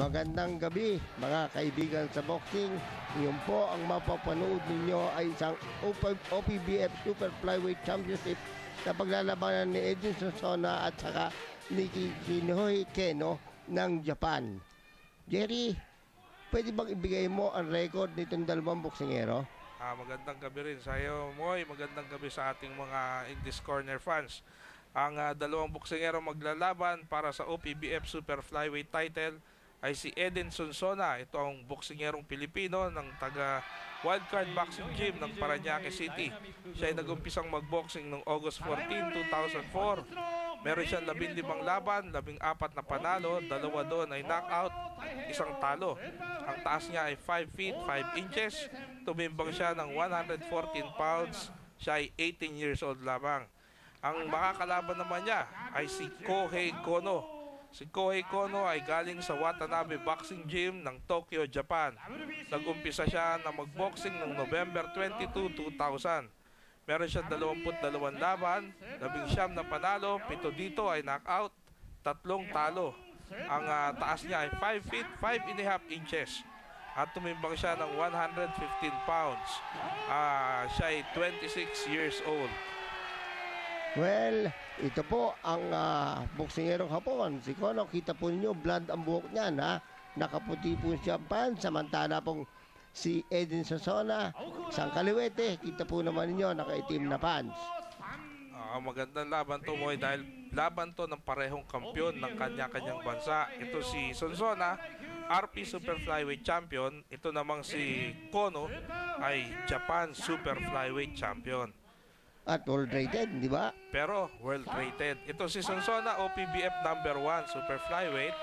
Magandang gabi mga kaibigan sa boxing. Ngayon po ang mapapanood ninyo ay isang OP- OPBF Super Flyweight Championship na paglalabanan ni Edinson Sona at saka Nikki Shinoy Keno ng Japan. Jerry, pwede bang ibigay mo ang record nitong dalawang boksingero? Ah, magandang gabi rin sa iyo, Moy. Magandang gabi sa ating mga In This Corner fans. Ang ah, dalawang boksingero maglalaban para sa OPBF Super Flyweight title ay si Eden Sonsona. Ito ang boksingerong Pilipino ng taga Wildcard Boxing Gym ng Parañaque City. Siya ay nag-umpisang magboxing noong August 14, 2004. Meron siyang 15 laban, 14 na panalo, dalawa doon ay knockout, isang talo. Ang taas niya ay 5 feet 5 inches. Tumimbang siya ng 114 pounds. Siya ay 18 years old lamang. Ang makakalaban naman niya ay si Kohei Kono. Si Kohei Kono ay galing sa Watanabe Boxing Gym ng Tokyo, Japan. Nag-umpisa siya na magboxing noong November 22, 2000. Meron siyang 22 laban, 19 na panalo, 7 dito ay knockout, tatlong talo. Ang ah, taas niya ay 5 feet 5 and a half inches at tumimbang siya ng 115 pounds. Ah, siya ay 26 years old. Well, ito po ang uh, boksingerong hapon. Si Kono, kita po ninyo, blood ang buhok niyan, ha? Nakaputi po siya ang pants, samantala pong si Edin Sosona, isang kaliwete, kita po naman ninyo, nakaitim na pants. Ah, magandang laban to mo dahil laban to ng parehong kampyon ng kanya-kanyang bansa. Ito si Sonsona, RP Super Flyweight Champion. Ito namang si Kono ay Japan Super Flyweight Champion. At world rated, di ba? Pero world rated. Ito si Sonsona OPBF number 1 Super Flyweight.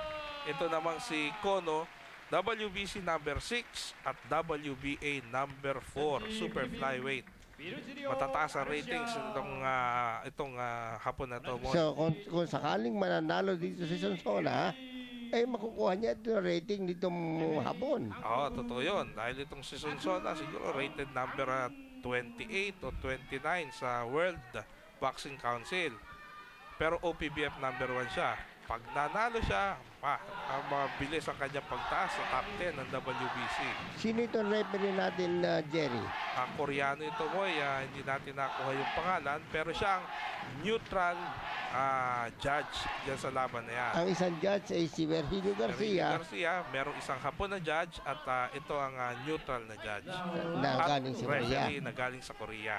Ito namang si Kono WBC number 6 at WBA number 4 Super Flyweight. Matataas ang ratings itong ah, itong ah, hapon na to. So, kung, kung sakaling mananalo dito si Sonsona, ay makukuha niya ito rating ditong hapon. Oo, totoo yun. Dahil itong si Sonsona siguro rated number ah, 28 o 29 sa World Boxing Council. Pero OPBF number 1 siya. Pag nanalo siya, pa, ah, mabilis ang kanyang pagtaas sa top 10 ng WBC. Sino itong referee natin, uh, Jerry? Ang Koreano ito mo, hindi natin nakuha yung pangalan, pero siya ang neutral ah, judge dyan sa laban na yan. Ang isang judge ay si Virgilio Garcia. Garcia, Garcia, merong isang hapon na judge at ah, ito ang ah, neutral na judge. na At galing sa Korea. na galing sa Korea.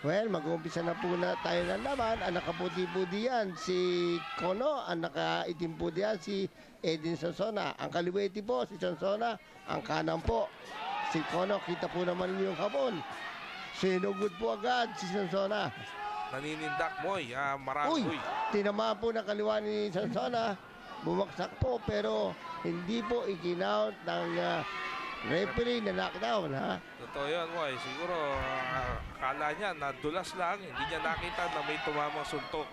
Well, mag-uumpisa na po na tayo ng laban. Ang nakaputi-puti yan, si Kono. Ang nakaitim po diyan, si Edin Sansona. Ang kaliwete po, si Sansona. Ang kanan po, si Kono. Kita po naman yung hapon. Sinugod po agad si Sansona. Naninindak mo, ah, marami. Uy, Uy, tinamaan po ng kaliwa ni Sansona. Bumagsak po, pero hindi po ikinout ng ah, referee na knockdown, ha? totoo yun mo. Siguro, ah, akala niya na dulas lang. Hindi niya nakita na may tumamang suntok.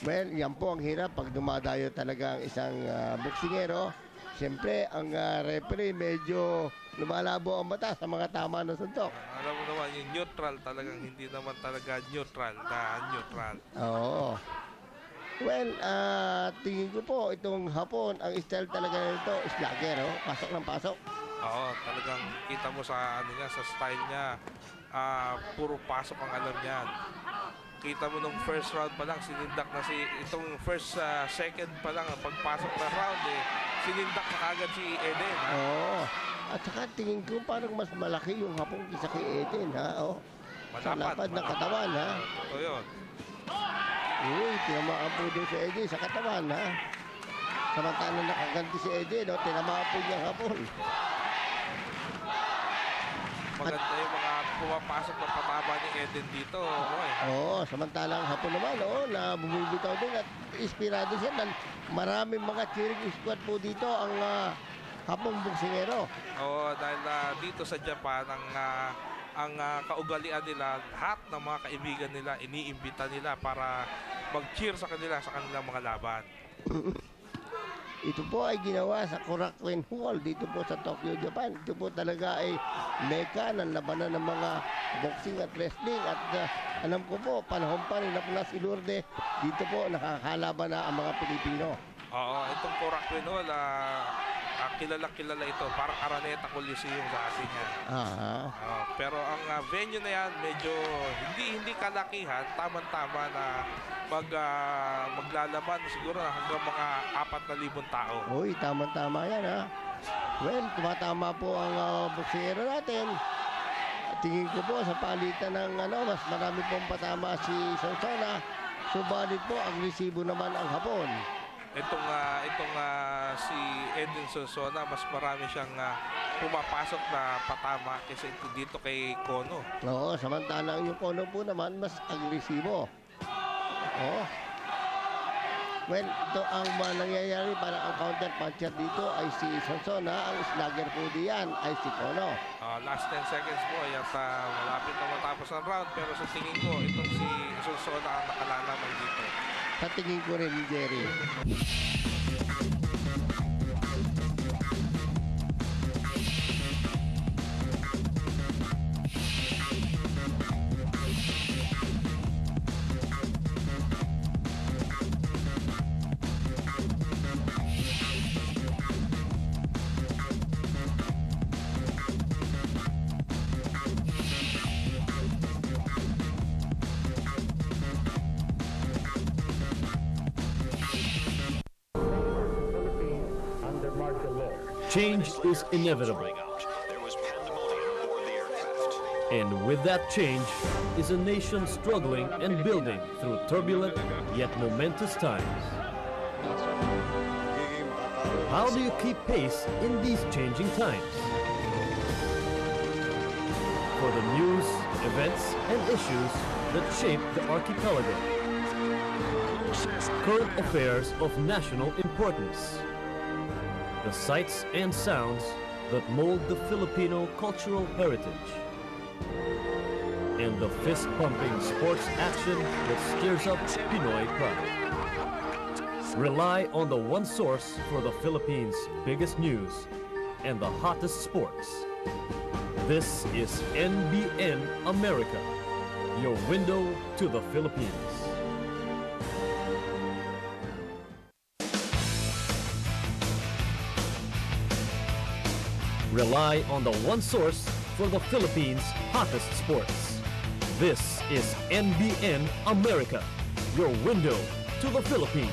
Well, yan po ang hirap pag dumadayo talaga ang isang uh, boksingero. Siyempre, ang ah, referee medyo lumalabo ang mata sa mga tama ng suntok. Alam mo naman, yung neutral talagang hindi naman talaga neutral na neutral. Oo. Well, ah, tingin ko po, itong hapon, ang style talaga nito, slugger, oh. Pasok ng pasok. Oo, talagang kita mo sa ano niya, sa style niya. Ah, puro pasok ang alam niyan. Kita mo nung first round pa lang, sinindak na si, itong first, ah, second pa lang, ang pagpasok na round eh, sinindak na kagad si Eden. Ha? Oo. At saka tingin ko parang mas malaki yung hapon kisa kay Eden, ha? Oh. Sa lapad ng katawan, ha? Totoo yun. Uy, tinamaan po doon si Eden sa katawan, ha? Samantalang nakaganti si Eden, no? Tinamaan po niya hapon. Maganda yung mga pumapasok na pataba ni Eden dito. Boy. Oo, samantalang hapon naman, oo, na bumibitaw din at inspirado siya. Dahil maraming mga cheering squad po dito ang uh, hapong boksingero. Oo, dahil ah, dito sa Japan, ang, ah, ang ah, kaugalian nila, lahat ng mga kaibigan nila, iniimbita nila para mag-cheer sa kanila sa kanilang mga laban. Ito po ay ginawa sa Korakuen Hall dito po sa Tokyo, Japan. Ito po talaga ay meka ng labanan ng mga boxing at wrestling. At uh, alam ko po, panahon pa na si Lourdes, dito po nakakalaban na ang mga Pilipino. Oo, itong Korak Quinol, ah, ah, kilala-kilala ito. Parang Araneta Coliseum sa atin yan. Aha. Oo, pero ang ah, venue na yan, medyo hindi hindi kalakihan, tamang-tama na mag, ah, maglalaban siguro na hanggang mga 4,000 tao. Uy, tama-tama yan ha. Well, tumatama po ang uh, boksero natin. At Tingin ko po sa palitan ng ano, mas marami pong patama si Sonsona. Subalit po, agresibo naman ang hapon. Itong ah, itong ah, si Edwin Sonsona, mas marami siyang ah, pumapasok na patama kaysa ito dito kay Kono. Oo, samantalang yung kono po naman, mas agresibo. Oo. Well, ito ang mga nangyayari para ang counter puncher dito ay si Sonsona, ang slugger po diyan ay si Kono. Ah, last 10 seconds po, at ah, malapit na matapos ang round. Pero sa tingin ko, itong si Sonsona ang nakalalaman dito. Sa tingin ko rin, Jerry. Is inevitable, There was pandemonium aboard the aircraft. and with that change is a nation struggling and building through turbulent yet momentous times. How do you keep pace in these changing times? For the news, events, and issues that shape the archipelago. Current affairs of national importance. The sights and sounds that mold the Filipino cultural heritage. And the fist-pumping sports action that stirs up Pinoy pride. Rely on the one source for the Philippines' biggest news and the hottest sports. This is NBN America, your window to the Philippines. Rely on the one source for the Philippines' hottest sports. This is NBN America, your window to the Philippines.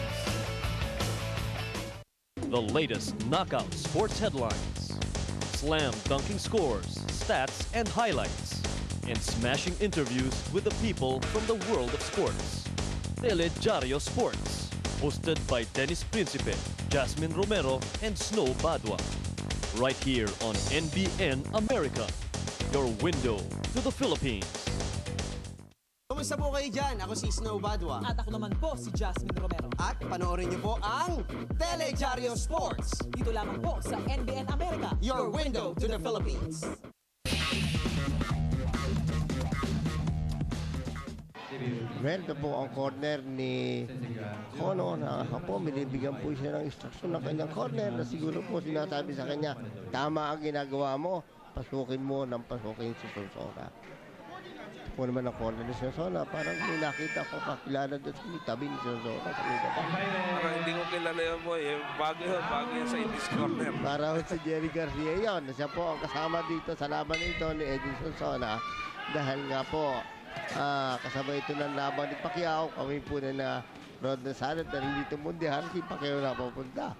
The latest knockout sports headlines, slam dunking scores, stats, and highlights, and smashing interviews with the people from the world of sports. Telejario Sports, hosted by Dennis Principe, Jasmine Romero, and Snow Badwa. Right here on NBN America, your window to the Philippines. Kumusta po kayo dyan? Ako si Snow Badwa. At ako naman po si Jasmine Romero. At panoorin niyo po ang Telejaryo Sports, Dito lamang po sa NBN America. your window to the Philippines. Well, ito po ang corner ni Kono na po, binibigyan po siya ng instruction ng kanyang corner na siguro po sinasabi sa kanya, tama ang ginagawa mo, pasukin mo ng pasukin si Sonsona. Ito po naman ang corner ni Sonsona, parang may nakita ko kakilala doon sa tabi ni Sonsona. Parang hindi ko kilala yun mo eh. Bago yun, bago yun sa Indies Corner. Para ho si Jerry Garcia yon. Siya po ang kasama dito sa laban ito ni Edison Sonsona dahil nga po ah, kasama ito ng laban ni Pacquiao. Kami po na na Rod Nazaret dahil dito mundial si Pacquiao na pupunta.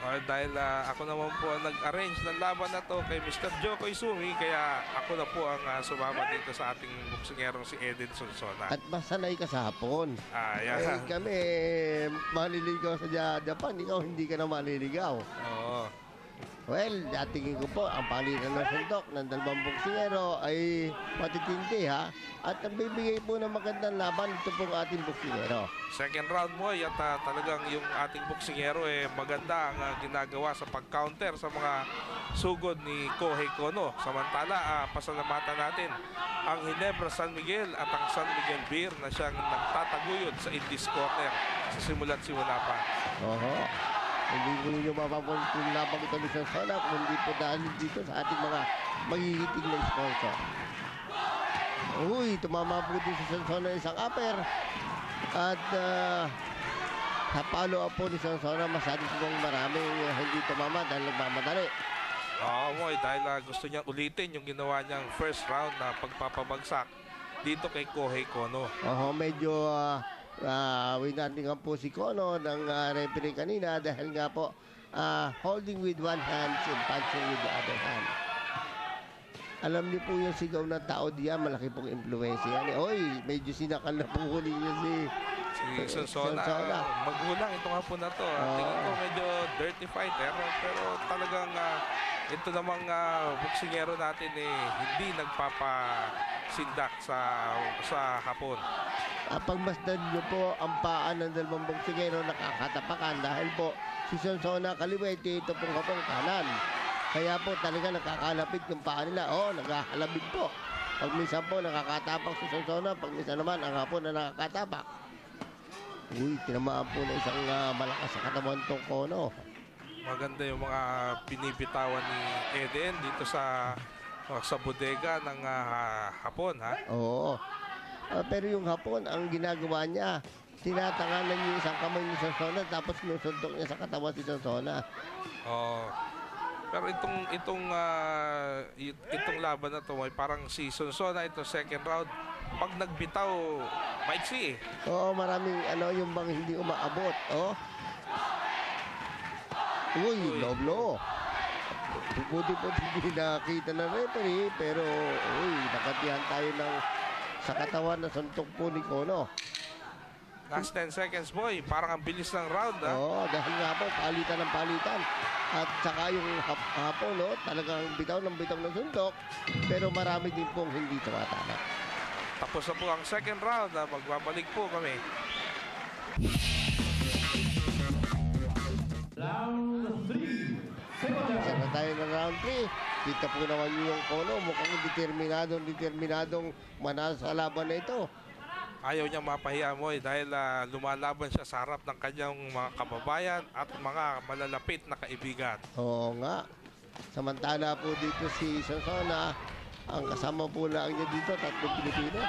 Ah, dahil ah, ako naman po ang nag-arrange ng laban na to kay Mr. Joko Izumi, kaya ako na po ang ah, sumama dito sa ating buksingerong si Edin Sonsona. At masanay ka sa hapon. Ah, Eh, yan. kami maliligaw sa Ja- Japan, ikaw hindi ka na maliligaw. Oo. Well, tingin ko po, ang palitan ng sundok ng dalawang boksingero ay matitindi ha. At ang bibigay po ng magandang laban ito pong ating boksingero. Second round mo, at ah, talagang yung ating boksingero eh maganda ang ah, ginagawa sa pag-counter sa mga sugod ni Kohei Kono. Samantala, ah, pasalamatan natin ang Hinebra San Miguel at ang San Miguel Beer na siyang nagtataguyod sa Indies Corner sa simula't simula pa. Oho. Hindi ko ninyo mapapunod kung labang ito ni Sonsona kung hindi po dahil dito sa ating mga magigiting na sponsor. Uy, tumama po din si Sonsona isang upper. At ah, Sa follow-up po ni Sonsona, masyado pong maraming uh, hindi tumama dahil nagmamadali. Oo, Moy, dahil ah, gusto niyang ulitin yung ginawa niyang first round na pagpapabagsak dito kay Kohei Kono. Oo, medyo uh, uh, winarningan po si Kono ng uh, referee kanina dahil nga po ah, holding with one hand and punching with the other hand. Alam niyo po yung sigaw ng tao diyan, malaki pong influensya yan. eh. Oy, medyo sinakal na po huli niya si... Si Sonsona, Sonsona. magulang ito nga po na to. ah. Oo. Tingin ko medyo dirty fighter, pero talagang ah, ito namang uh, boksingero natin eh, hindi nagpapasindak sa sa hapon. Uh, pagmasdan niyo po ang paan ng dalawang boksingero nakakatapakan dahil po si Sonsona kaliwete ito pong kapong kanan. Kaya po talaga nakakalapit yung paa nila. Oo, oh, naghahalabig po. Pag minsan po nakakatapak si Sonsona, pag minsan naman ang hapon na nakakatapak. Uy, tinamaan po na isang ah, malakas sa katawan tong kono. Maganda yung mga pinibitawan ni Eden dito sa sa bodega ng ah, hapon ha. Oo. Ah, pero yung hapon, ang ginagawa niya, tinatanganan niya isang kamay ni Sonsona tapos sinusuntok niya sa katawan si Sonsona. Oh. Pero itong itong it- itong laban na to, may parang si Sonsona ito second round. Pag nagbitaw, maiksi. Oo, maraming ano, yung bang hindi umaabot. Oh. Uy, Uy. loblo. Buti po hindi nakita ng referee, pero uy, nakatihan tayo ng sa katawan na suntok po ni Kono. Last 10 seconds boy, parang ang bilis ng round ha. Oo, dahil nga po, palitan ng palitan. At saka yung hap hapon, no, talagang bitaw ng bitaw ng suntok, pero marami din pong hindi tumatama. Tapos na po ang second round ha. Magbabalik po kami. Isa na tayo ng round 3. Kita po naman niyo yung Kono, mukhang determinadong, determinadong manalo sa laban na ito. Ayaw niya mapahiya mo eh, dahil ah, lumalaban siya sa harap ng kanyang mga kababayan at mga malalapit na kaibigan. Oo nga. Samantala po dito si Sonsona, ang kasama po lang niya dito, tatlong Pilipino.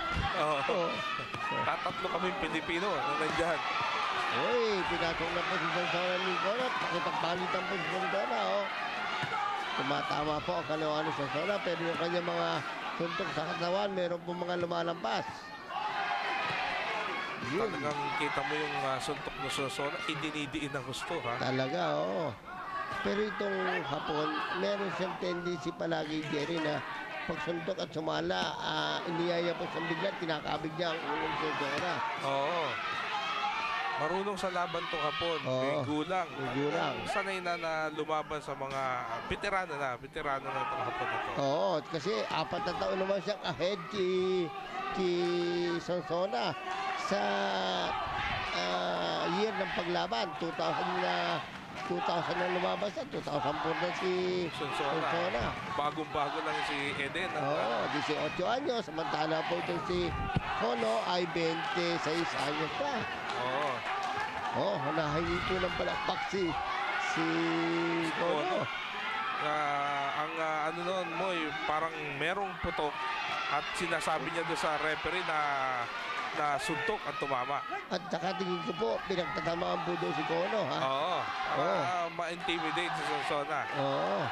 Oo. Oo. Tatatlo kami Pilipino na nandyan. Uy, pinatong na po si Sonsona ni Kono. Pakipagpalitan po si Sonsona, oh. Tumatama po ang kalawa ni Sonsona, pero yung kanyang mga suntok sa katawan, meron po mga lumalampas. Yun. Talagang kita mo yung ah, suntok na susona, idinidiin ng gusto ha. Talaga, oo. Pero itong hapon, meron siyang tendency palagi, Jerry, na pagsuntok at sumala, ah, iniyaya po siyang bigla, kinakabig niya ang ulong Sonsona. Oo. Marunong sa laban to hapon. Oo. May gulang. May gulang. Sanay na na lumaban sa mga veterano na. Veterano na itong hapon na to. Oo, kasi apat na taon naman siyang ahead kay, kay Sonsona sa ah, year ng paglaban. 2000 na 2000 na lumabas na, 2004 na si Sonsona. Sonsona. Bagong-bago lang si Eden. Ang, Oo, 18 anyos. Samantala po ito si Kono ay 26 anyos pa. Oo. Oh, nahingi po ng palakpak si si Kono. Ah, ang ah, ano noon mo, parang merong putok at sinasabi niya doon sa referee na na suntok ang tumama. At saka tingin ko po, pinagtatamaan po doon si Kono, ha? Oo. Para ma-intimidate si Sonsona. Oo.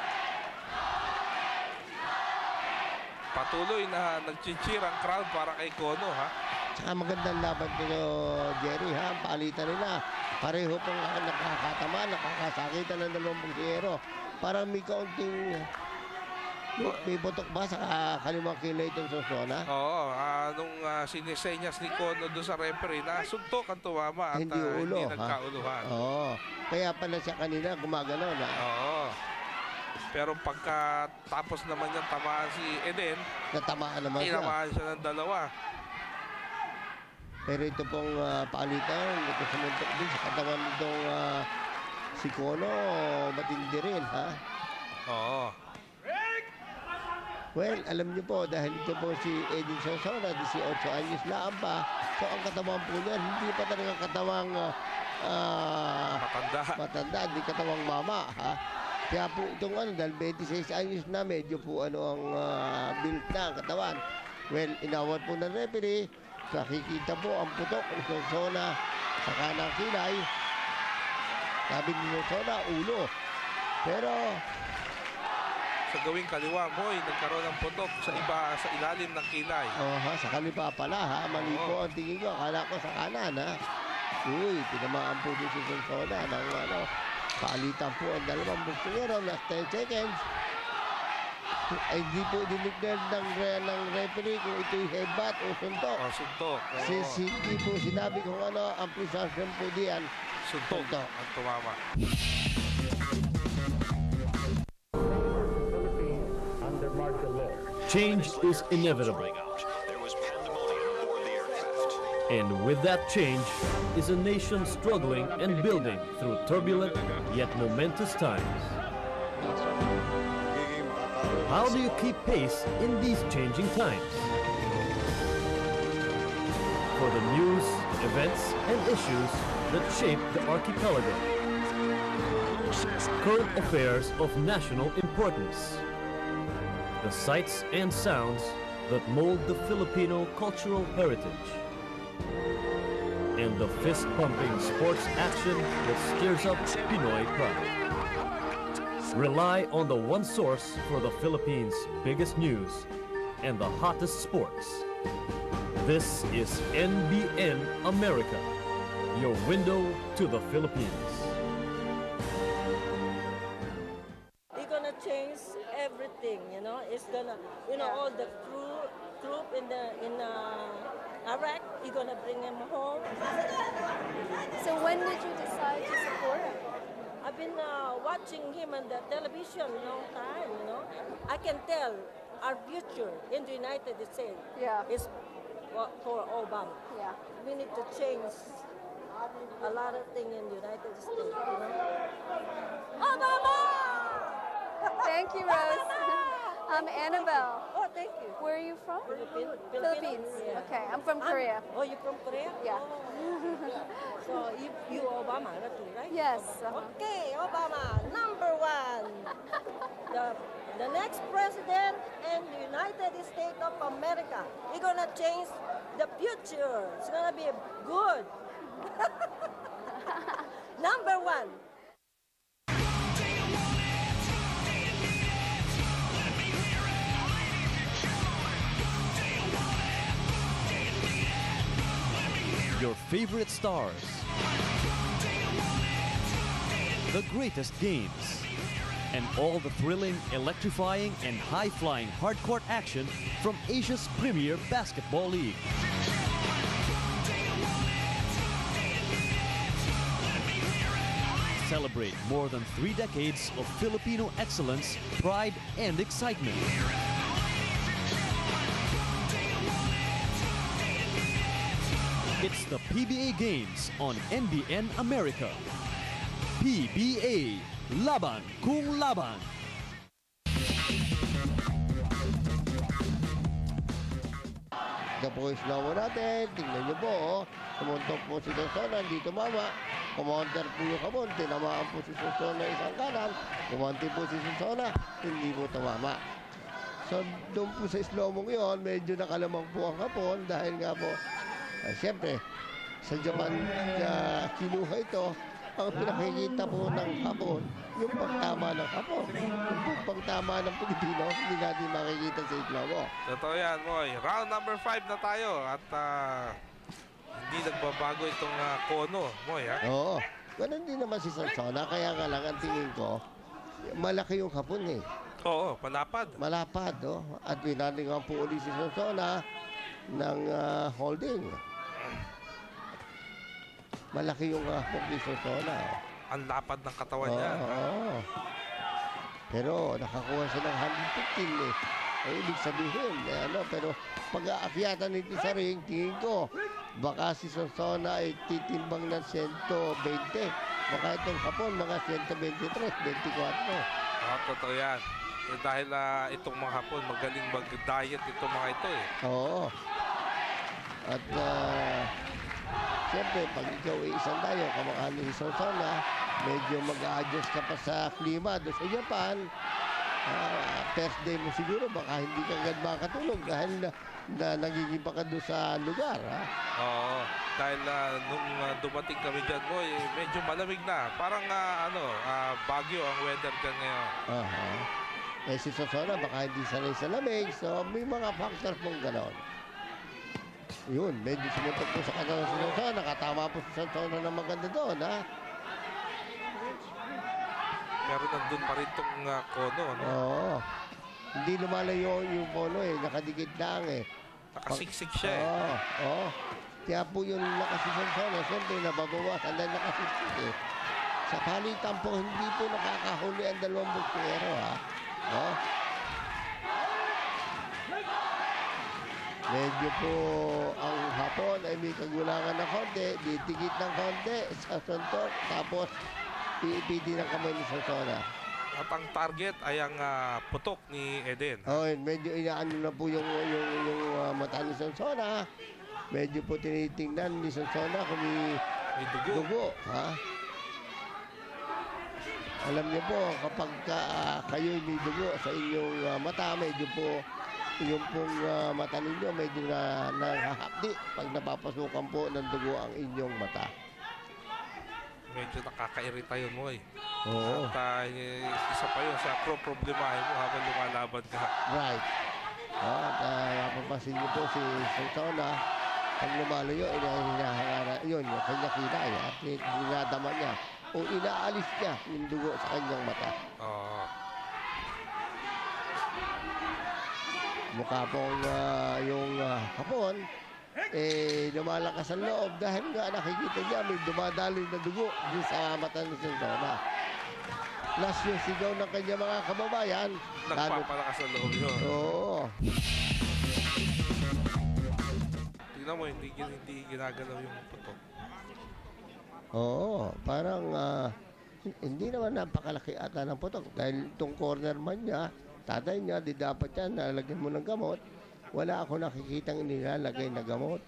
Patuloy na nagchichir ang crowd para kay Kono ha. Tsaka magandang laban nito, Jerry, ha? Ang palitan nila. Pareho pong nakakatama, nakakasakitan ng dalawang boksero. Parang may kaunting... May botok ba sa kalimang kilay itong Sosona? Oo, ah, nung uh, sinisenyas ni Kono doon sa referee na suntok ang tumama at Hindi ah, ulo, hindi ha? nagkauluhan. Oo. Kaya pala siya kanina gumagano na Oo. Pero pagka tapos naman niyang tamaan si Eden, natamaan naman siya. tinamaan siya ng dalawa. Pero ito pong ah, palitan, ito sumuntok din sa katawan nitong ah, si Kono, matindi rin, ha? Oo. Well, alam niyo po, dahil ito po si Edin Sonsona, 18 anyos lang pa. So, ang katawan po niya, hindi pa talaga katawang ah, Matanda. matanda, hindi katawang mama, ha? Kaya po itong ano, dahil 26 anyos na, medyo po ano ang ah, built na ang katawan. Well, inawat po ng referee, nakikita po ang putok ng Sonsona sa kanang kilay. Sabi ni Sona, ulo. Pero, Sa gawing kaliwa, Moy, nagkaroon ng putok sa iba sa ilalim ng kilay. oh, ha, sa kalipa pala ha, mali Oo. po ang tingin ko. Akala ko sa kanan ha. Uy, tinamaan po si Sonsona ng ano, paalitan po ang dalawang boksingero. Last 10 seconds. Ay, hindi po dinignan ng, re- ng referee kung ito'y headbutt o suntok. O, suntok. Oo, Since hindi po sinabi kung ano ang presumption po diyan. suntok suntok. ang tumama. Change is inevitable. There was pandemonium aboard the aircraft. And with that change is a nation struggling and building through turbulent yet momentous times. How do you keep pace in these changing times? For the news, events, and issues that shape the archipelago. Current affairs of national importance. The sights and sounds that mold the Filipino cultural heritage and the fist-pumping sports action that stirs up Pinoy pride. Rely on the one source for the Philippines' biggest news and the hottest sports. This is NBN America, your window to the Philippines. It's gonna change everything, you know. It's gonna, you know, all the crew, troop in the in uh, Iraq. You're gonna bring them home. So when did you decide to support him? I've been uh, watching him on the television a long time, you know. I can tell our future in the United States Yeah. is for Obama. Yeah. We need to change a lot of things in the United States, you know. Obama! Thank you, Rose. I'm Annabelle. Thank you. Where are you from? Philippines. Philippines. Yeah. Okay, I'm from I'm- Korea. Oh, you're from Korea? Yeah. Oh. so you, you Obama, right? Yes. uh-huh. Okay, Obama, number one. the, the next president in the United States of America. He's gonna change the future. It's gonna be good. number one. Favorite stars. The greatest games. And all the thrilling, electrifying, and high-flying hardcourt action from Asia's premier basketball league. Celebrate more than three decades of Filipino excellence, pride, and excitement. The PBA Games on NBN America. PBA Laban Kung Laban. Ito po yung slow natin. Tingnan nyo po, oh. Kumuntok po si Sonsona, hindi tumama. Kumonter po yung kabon. Tinamaan po si Sonsona isang kanan. Kumonti po si Sonsona, hindi po tumama. So, doon po sa slow mo yun, medyo nakalamang po ang kapon dahil nga po, ah, siyempre, sa Japan uh, kinuha ito, ang pinakikita po ng hapon, yung pagtama ng hapon. Yung po pagtama ng Pilipino, hindi natin makikita sa Islomo. Totoo yan, Moy. Round number 5 na tayo at ah, hindi nagbabago itong ah, kono, Moy. Ha? Oo. Ganun din naman si Sansona, kaya nga lang ang tingin ko, malaki yung hapon eh. Oo, palapad. Malapad, oh. At pinalingan po ulit si Sansona ng ah, holding. Malaki yung hapon ni Sansona. oh. Ang lapad ng katawan Oo. niya. oo. Pero nakakuha siya ng 115 eh. Ay, ibig sabihin, eh, ano, pero pag aakyatan nito sa ring, tingin ko, baka si Sonsona ay titimbang ng 120. Baka itong kapon, mga 123, 24. Ah, totoo yan. Eh, dahil ah, itong mga hapon, magaling mag-diet itong mga ito eh. Oo. At, uh, siyempre, pag ikaw ay isang tayo, kamukha ni Sonsona, medyo mag-adjust ka pa sa klima doon sa Japan. Ah, first day mo siguro, baka hindi ka agad makatulog dahil na, na nagiging pa ka doon sa lugar. Ha? Oo. Dahil ah, nung ah, dumating kami dyan, boy, eh, medyo malamig na. Parang ah, ano, ah, bagyo ang weather dyan ngayon. Aha. Eh si Sosona baka hindi sanay sa lamig, so may mga factors mong ganon. Yun, medyo sumutok po sa katawan si Sosona, nakatama po si Sosona na maganda doon, ha? Pero nandun pa rin tong ah, kono, no? Oo. Hindi lumalayo yung pono eh, nakadikit lang eh. Nakasiksik siya eh. Oo, oo. Kaya po yung lakas ni Sosona, siyempre nababawasan dahil nakasiksik eh. Sa palitan po, hindi po nakakahuli ang dalawang buktero, ha? Oh. Medyo po ang hapon ay may kagulangan ng konti, ditigit ng konti sa suntok, tapos iipiti ng kamay ni Sosona. At ang target ay ang ah, putok ni Eden. Oh, yun, medyo inaano na po yung yung yung ah, mata ni Sonsona. Medyo po tinitingnan ni Sonsona kung may May dugo. dugo, ha? Alam niyo po, kapag ka, ah, kayo may dugo sa inyong ah, mata, medyo po yung pong ah, mata ninyo medyo na nahahapdi pag napapasukan po ng dugo ang inyong mata. Medyo nakakairita yun mo eh. Oo. At ah, eh, isa pa yun sa pro problemahin mo habang lumalaban ka. Right. At uh, mapapansin niyo po si Santona, pag lumalayo, inahingahanga yun, yung kanya kilay, at dinadama niya, o inaalis niya yung dugo sa kanyang mata. Oo. Mukha pong ah, yung ah, hapon, eh, lumalakas ang loob dahil nga nakikita niya may dumadaloy na dugo dun sa mata ni Santona. Plus yung sigaw ng kanya mga kababayan, Nagpapalakas ang loob yun. Oo. Tingnan mo, hindi, hindi ginagalaw yung putok. Oo, parang ah, hindi naman napakalaki ata ng putok dahil itong corner man niya, tatay niya, di dapat yan, nalagyan mo ng gamot. Wala ako nakikitang nilalagay na gamot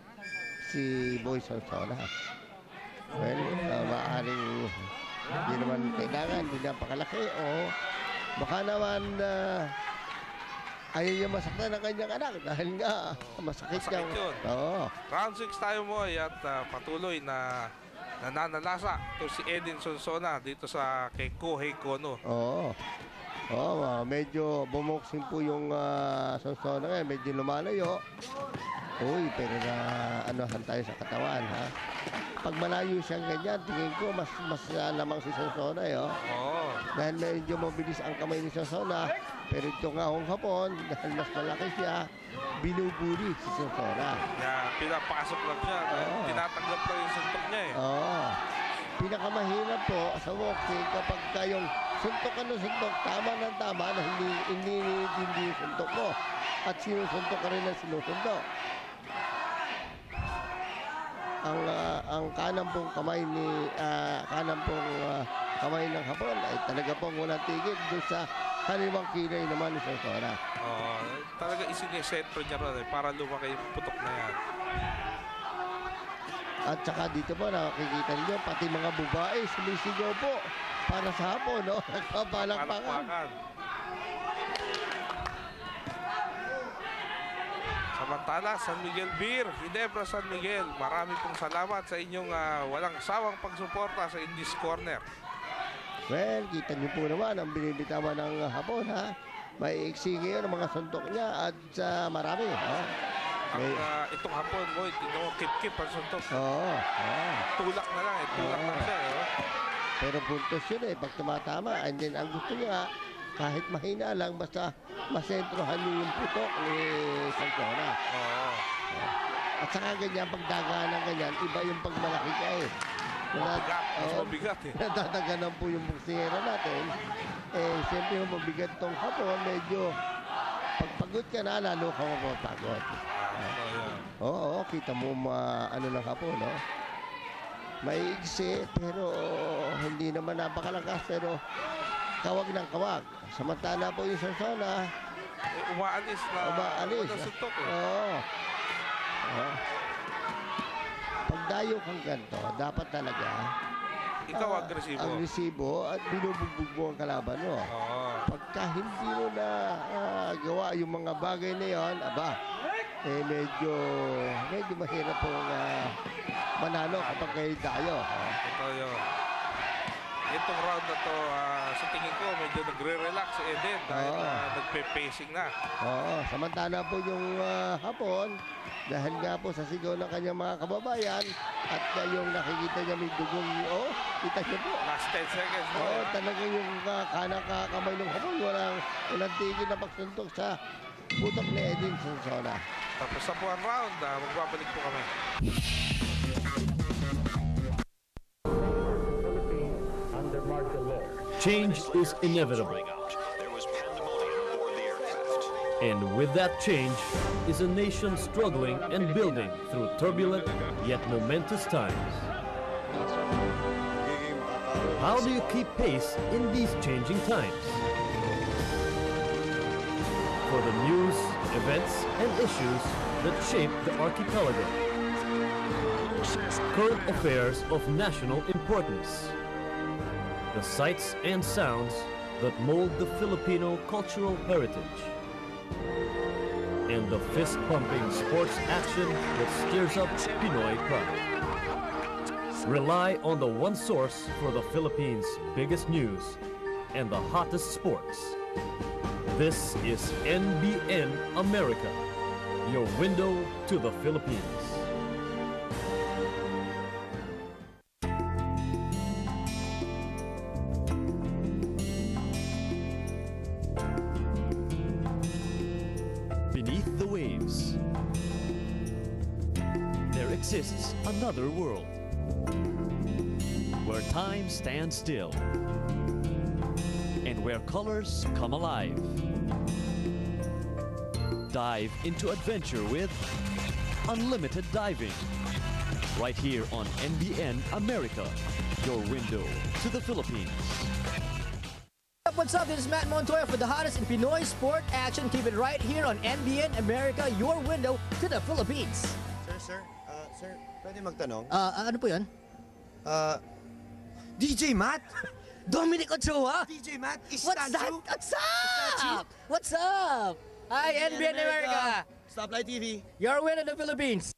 si Boy Sonsona. Well, uh, maaaring hindi naman kailangan, hindi napakalaki o baka naman ah, ayaw niya masaktan ng kanyang anak dahil nga masakit, Masakit niyang- yun. Oo. Round 6 tayo mo at ah, patuloy na nananalasa to si Edin Sonsona dito sa kay Kohei Kono. Oo. Oo, ah, medyo bumuksin po yung uh, sonsona ngayon. Medyo lumalayo. Uy, pero na anuhan tayo sa katawan, ha? Pag malayo siyang ganyan, tingin ko mas mas ah, lamang si Sonsona, eh, oh. Dahil medyo mabilis ang kamay ni Sonsona. Pero ito nga hong hapon, dahil mas malaki siya, binuburi si Sonsona. Kaya pinapasok lang siya. Oo. Tinatanggap lang yung suntok niya eh. Oo. Pinakamahirap po sa boxing kapag kayong suntok ka ng suntok, tama ng tama na hindi, hindi hindi suntok mo. At sinusuntok ka rin ng sinusuntok. Ang ah, ang kanang pong kamay ni ah, kanang pong ah, kamay ng hapon ay talaga pong walang tigil doon sa kaliwang kilay naman ni Sosora. Oo. Talaga isinesentro niya ron eh, para lumaki yung putok na yan. At saka dito po nakikita niyo pati mga babae sumisigaw po para sa hapon, no? Nagpapalakpakan. Palakpakan. Samantala, San Miguel Beer, Ginebra San Miguel, marami pong salamat sa inyong ah, walang sawang pagsuporta sa Indies Corner. Well, kita niyo po naman ang binibitawan ng hapon, ha? May iksi ngayon ang mga suntok niya at sa marami, ha? Ang May, ah, itong hapon tingnan mo, kip-kip ang suntok. oo, oo. Tulak na lang eh, tulak Oo. lang siya eh. Oh. Pero puntos yun eh, pag tumatama. And then, ang gusto niya, kahit mahina lang, basta masentrohan niyo yung putok ni Santona. Oo. At saka ganyan, pag daganan ganyan, iba yung pag malaki ka eh. Mabigat, mas Oo. mabigat eh. nadadaganan po yung buksingera natin. Eh, siyempre yung mabigat tong hapon, medyo pagpagod ka na, lalo ka mapapagod. Ah, so, yan. Oo, kita mo ma, ano ng hapon, no? May iksi, pero hindi naman napakalakas, pero kawag ng kawag. Samantala po yung Sarsona, umaalis na umaalis. suntok eh. Oo. Oo. Pag dayo kang ganito, dapat talaga Ikaw ah, agresibo. agresibo at binubugbog mo ang kalaban mo. Oo. Pagka hindi mo na ah, gawa yung mga bagay na yon, aba, eh medyo, medyo mahirap pong ah, manalo kapag kayo tayo. Ito yun. Itong round na to, ah, sa tingin ko, medyo nagre-relax si Eden dahil Oo. ah, nagpe-pacing na. Oo, samantala po yung ah, hapon, dahil nga po sa sigaw ng kanyang mga kababayan, at ah, yung nakikita niya may dugong, oh, kita niyo po. Last 10 seconds mo. Oo, ah. talaga yung uh, kanang kakamay ng hapon, walang, walang tigil na pagsuntok sa putok ni Edwin Sonsona. Tapos sa buwan round, ah, magbabalik po kami. Change is inevitable. And with that change is a nation struggling and building through turbulent yet momentous times. How do you keep pace in these changing times? For the news, events, and issues that shape the archipelago. Current affairs of national importance. The sights and sounds that mold the Filipino cultural heritage and the fist-pumping sports action that stirs up Pinoy pride. Rely on the one source for the Philippines' biggest news and the hottest sports. This is NBN America, your window to the Philippines. Time stands still and where colors come alive. Dive into adventure with Unlimited Diving right here on NBN America, your window to the Philippines. What's up? This is Matt Montoya for the hottest in Pinoy sport action. Keep it right here on NBN America, your window to the Philippines. Sir, sir, ah, sir, pwede magtanong? Ah, ano po yan? Ah, DJ Matt? Dominic Ochoa? DJ Matt, is What's that? What's up? What's up? Hi, NBN America. Stoplight TV. Your window to the Philippines.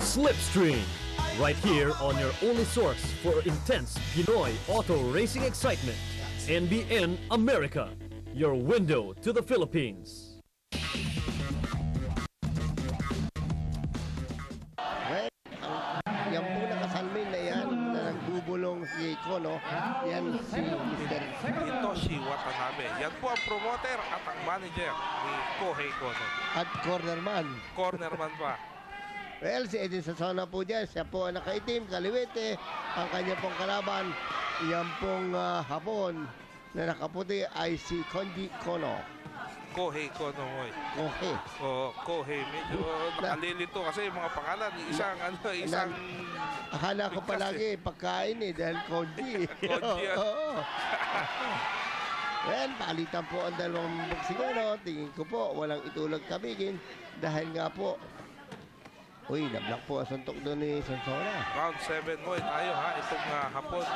Slipstream, right here on your only source for intense Pinoy auto racing excitement. NBN America, your window to the Philippines. Nagbubulong si Kono, yan si Mr. Hitoshi Watanabe. Yan po ang promoter at ang manager ni Kohei Kono. at cornerman. Cornerman pa. Well, si Edwin Sasona po dyan. Siya po ang nakaitim, kaliwete. Ang kanya pong kalaban, yan pong ah, hapon na nakaputi ay si Konji Kono. Kohei Kono Moy. Okay. O Kohei, medyo nakalilito kasi yung mga pangalan. Isang ano, isang Akala ko palagi pagkain eh, dahil Konji. Konji yan. Oo. well, palitan po ang dalawang boksigero. Tingin ko po, walang itulog kabigin. Dahil nga po, Uy, nablock po ang suntok doon ni Sonsona. round 7 mo tayo ha. Itong ah, hapon.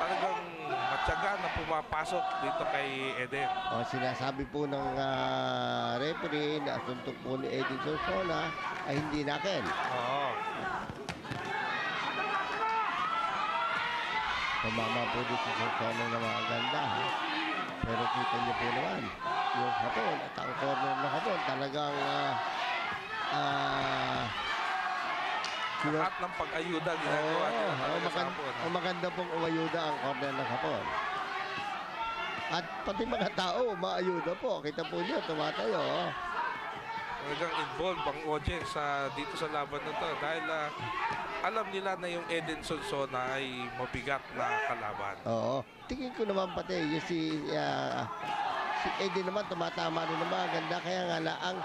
Talagang matyaga na pumapasok dito kay Eden. O, sinasabi po ng ah, referee na suntok po ni Eddie Sonsona ay hindi nakin. Oo. Pamama po dito sa Sonsona na mga ganda. Ha? Pero kita niyo po naman, yung hapon at ang corner ng hapon talagang ah, sino- Lahat ng pag-ayuda ginagawa nila oh, talaga sa maganda, hapon. ha? oh, maganda pong umayuda ang corner ng hapon. At pati mga tao, maayuda po. Kita po niyo, tumatayo. oh. Talagang involved ang audience sa dito sa laban na to dahil ah, alam nila na yung Eden Sonsona ay mabigat na kalaban. Oo. Tingin ko naman pati, yung si, ah, si Eddie naman, tumatama rin naman. Ganda. Kaya nga na, ang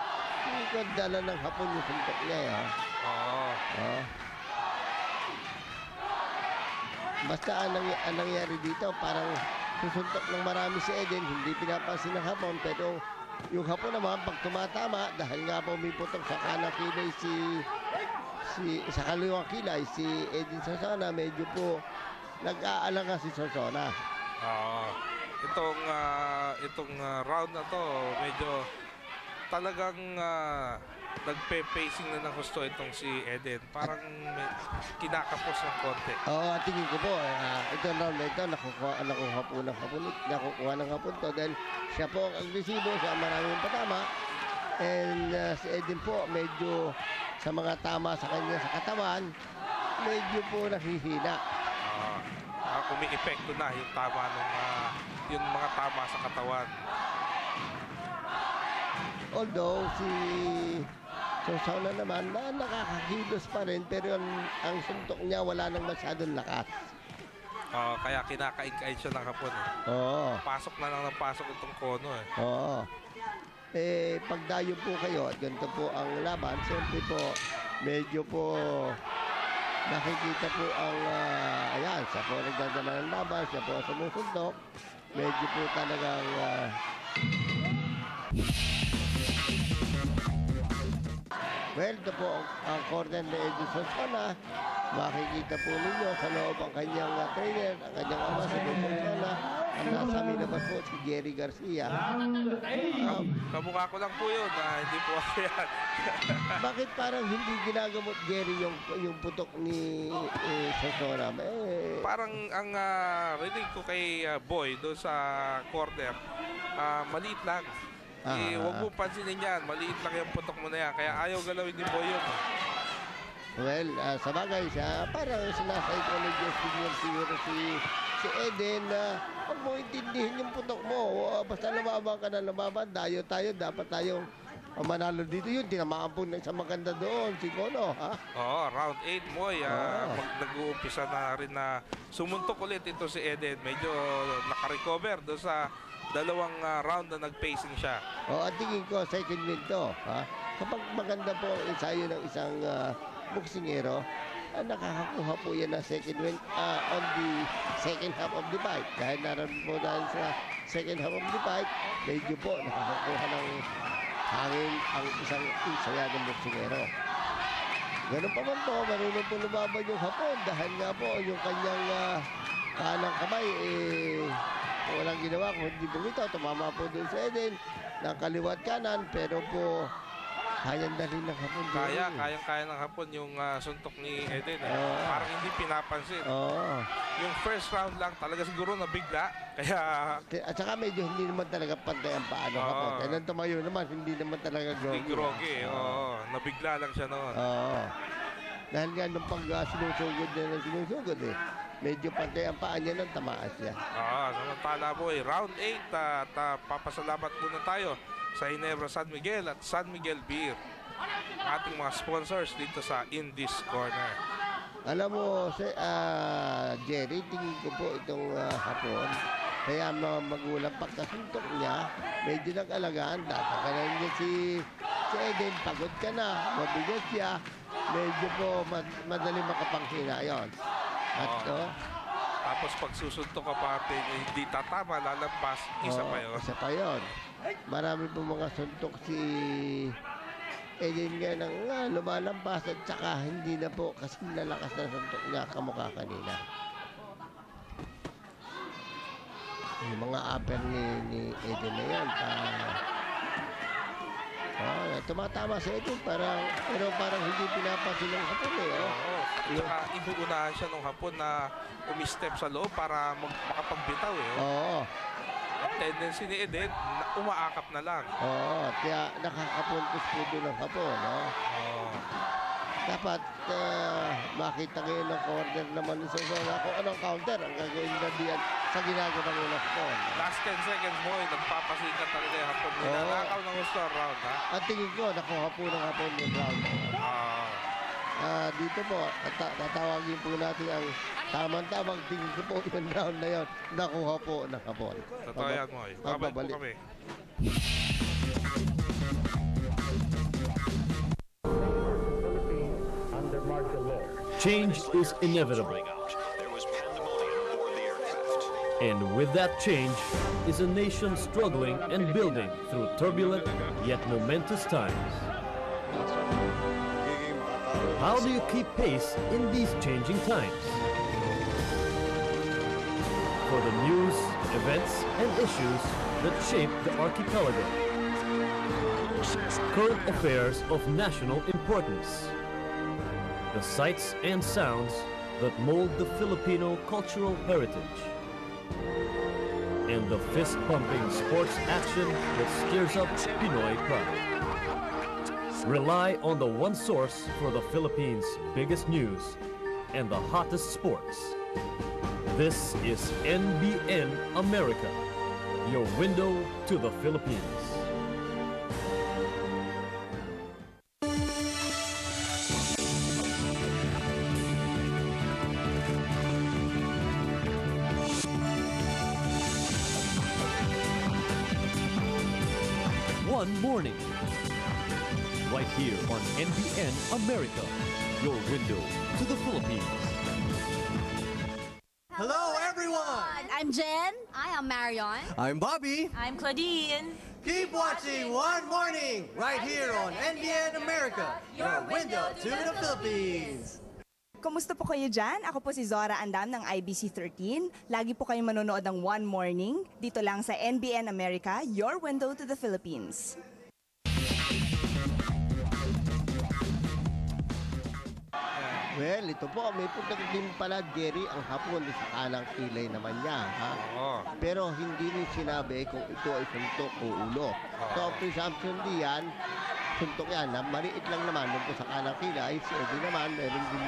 tingin ko dala ng hapon yung suntok niya. Eh, oh. Basta ang, ang nangyari dito, parang susuntok ng marami si Eden, hindi pinapansin ng hapon, pero yung hapon naman, pag tumatama, dahil nga po putok sa kanang kilay si, si sa kaliwang kilay, si Eden Sosona, medyo po nag-aalala si Sosona. Oo. itong ah, itong ah, round na to, medyo talagang ah, nagpe-pacing na ng gusto itong si Eden. Parang kinakapos ng konti. Oo, oh, tingin ko po, ah, ito round na ito, nakukuha, nakukuha po ng hapon, nakukuha ng hapon to dahil siya po ang agresibo, siya maraming patama. And ah, si Eden po, medyo sa mga tama sa kanya sa katawan, medyo po nahihina. Ah, uh, epekto na yung tama ng yung mga tama sa katawan. Although si Sosona naman na nakakakilos pa rin pero ang, ang suntok niya wala nang masyadong lakas. Oo, kaya kinakain-kain siya ng hapon. Eh. Oo. Pasok na lang ng pasok itong kono eh. Oo. Eh, pagdayo po kayo at ganito po ang laban, siyempre po, medyo po nakikita po ang, ah, ayan, siya po nagdadala ng laban, siya po sumusuntok. Medyo po talagang, ah, Well, ito po ang, corner ni Edison Sona. Makikita po ninyo sa loob ang kanyang uh, trainer, ang kanyang ama si Edison Sona. Ang nasa amin naman po si Jerry Garcia. Um, Kamukha ko lang po yun, ah, hindi po ako yan. bakit parang hindi ginagamot Jerry yung yung putok ni eh, Sosona? Eh, Parang ang ah, rinig ko kay ah, Boy doon sa corner, ah, maliit lang. Eh, Ah. huwag mo pansinin yan. Maliit lang yung putok mo na yan. Kaya ayaw galawin ni Boy yun. well, ah, sa bagay siya, parang sinasaikologist din yun siguro si, si Eden na huwag mo intindihin yung putok mo. Ah, Basta lumaban ka na lumaban, tayo tayo, dapat tayong ah, manalo dito yun. Tinamaan po ng isang maganda doon, si Kono, ha? Oo, round 8 Boy. ah, Oo. mag nag-uumpisa na rin na sumuntok ulit ito si Eden. Medyo nakarecover doon sa dalawang ah, round na nag-pacing siya. O, at tingin ko, second win to. Ha? Kapag maganda po ang ensayo ng isang uh, boksingero, ah, nakakakuha po yan ng second win ah, on the second half of the fight. Dahil naroon po dahil sa second half of the fight, medyo po nakakakuha ng hangin ang isang ensayadong boksingero. Ganun pa man po, marunong po lumaban yung hapon dahil nga po yung kanyang ah, kanang kamay eh walang ginawa kung hindi bumitaw. Tumama po doon sa Eden ng kaliwat kanan pero po kayang dalhin ng hapon. Kaya, kayang-kaya ng hapon yung ah, suntok ni Eden. Eh. Oo. Parang hindi pinapansin. Oo. Yung first round lang, talaga siguro nabigla. Kaya, At saka medyo hindi naman talaga pantay ang paano Oo. hapon. Kaya nang tumayo naman, hindi naman talaga groggy. hindi groggy. eh. Oo, nabigla lang siya noon. Oo. Dahil nga nung pag uh, sinusugod niya ng sinusugod eh, medyo pantay ang paa niya nang tamaan siya. Oo, samantala boy, round 8 at ah, papasalamat muna tayo sa Ginebra San Miguel at San Miguel Beer. Ating mga sponsors dito sa In This Corner. Alam mo, si, ah, Jerry, tingin ko po itong ah, hapon. Kaya mga magulang pagkasuntok niya, medyo nag-alagaan. Tatakalan niya si, si Eden, pagod ka na, mabigat siya. Medyo po mad, madali makapanghina yon. At oh, Tapos pag susuntok ka pa ate, hindi tatama, lalampas, isa oo, pa yun. Isa pa yun. Marami po mga suntok si Eden nga nang nga lumalampas at saka hindi na po kasi nalakas na suntok niya kamukha kanina. Yung mga upper ni, ni Eden na yan, pa, oh, tumatama sa Eden, parang, pero parang hindi pinapansin ng hapon eh. Oh. Oo. Saka inuunahan siya nung hapon na umistep sa loob para mag makapagbitaw eh. Oo, Ang tendency ni Eden, na umaakap na lang. oo, kaya nakakapuntos po doon ng hapon, no? Oo. Dapat ah, makita ngayon ng corner naman ni Sosona kung anong counter ang gagawin na diyan sa ginagawa ng hapon. Last 10 seconds mo, eh, nagpapasikat talaga yung hapon. Oo. Ninanakaw ng gusto ang round, ha? At tingin ko, nakuha po ng hapon yung round. Ah. Ah, dito po, tata- tatawagin po natin ang tamang-tamang tingin ko po yung round na yon. Nakuha po ng hapon. Totoo yan, Moy. Babalik po kami. Change is inevitable. And with that change is a nation struggling and building through turbulent yet momentous times. How do you keep pace in these changing times? For the news, events, and issues that shape the archipelago. Current affairs of national importance. The sights and sounds that mold the Filipino cultural heritage. And the fist-pumping sports action that stirs up Pinoy pride. Rely on the one source for the Philippines' biggest news and the hottest sports. This is NBN America, your window to the Philippines. On NBN America, your window to the Philippines. Hello, everyone! I'm Jen. I am Marion. I'm Bobby. I'm Claudine. Keep watching One Morning right here on NBN America, your window to the Philippines. Kumusta po kayo dyan? Ako po si Zora Andam ng IBC 13. Lagi po kayong manonood ng One Morning dito lang sa NBN America, your window to the Philippines. Well, ito po, may punta din pala Jerry ang hapon sa kanang kilay naman niya. Ha? Oo. Pero hindi rin sinabi kung ito ay suntok o ulo. So, presumption di yan, suntok yan. Na maliit lang naman doon sa kanang kilay. Si Eddie naman, meron din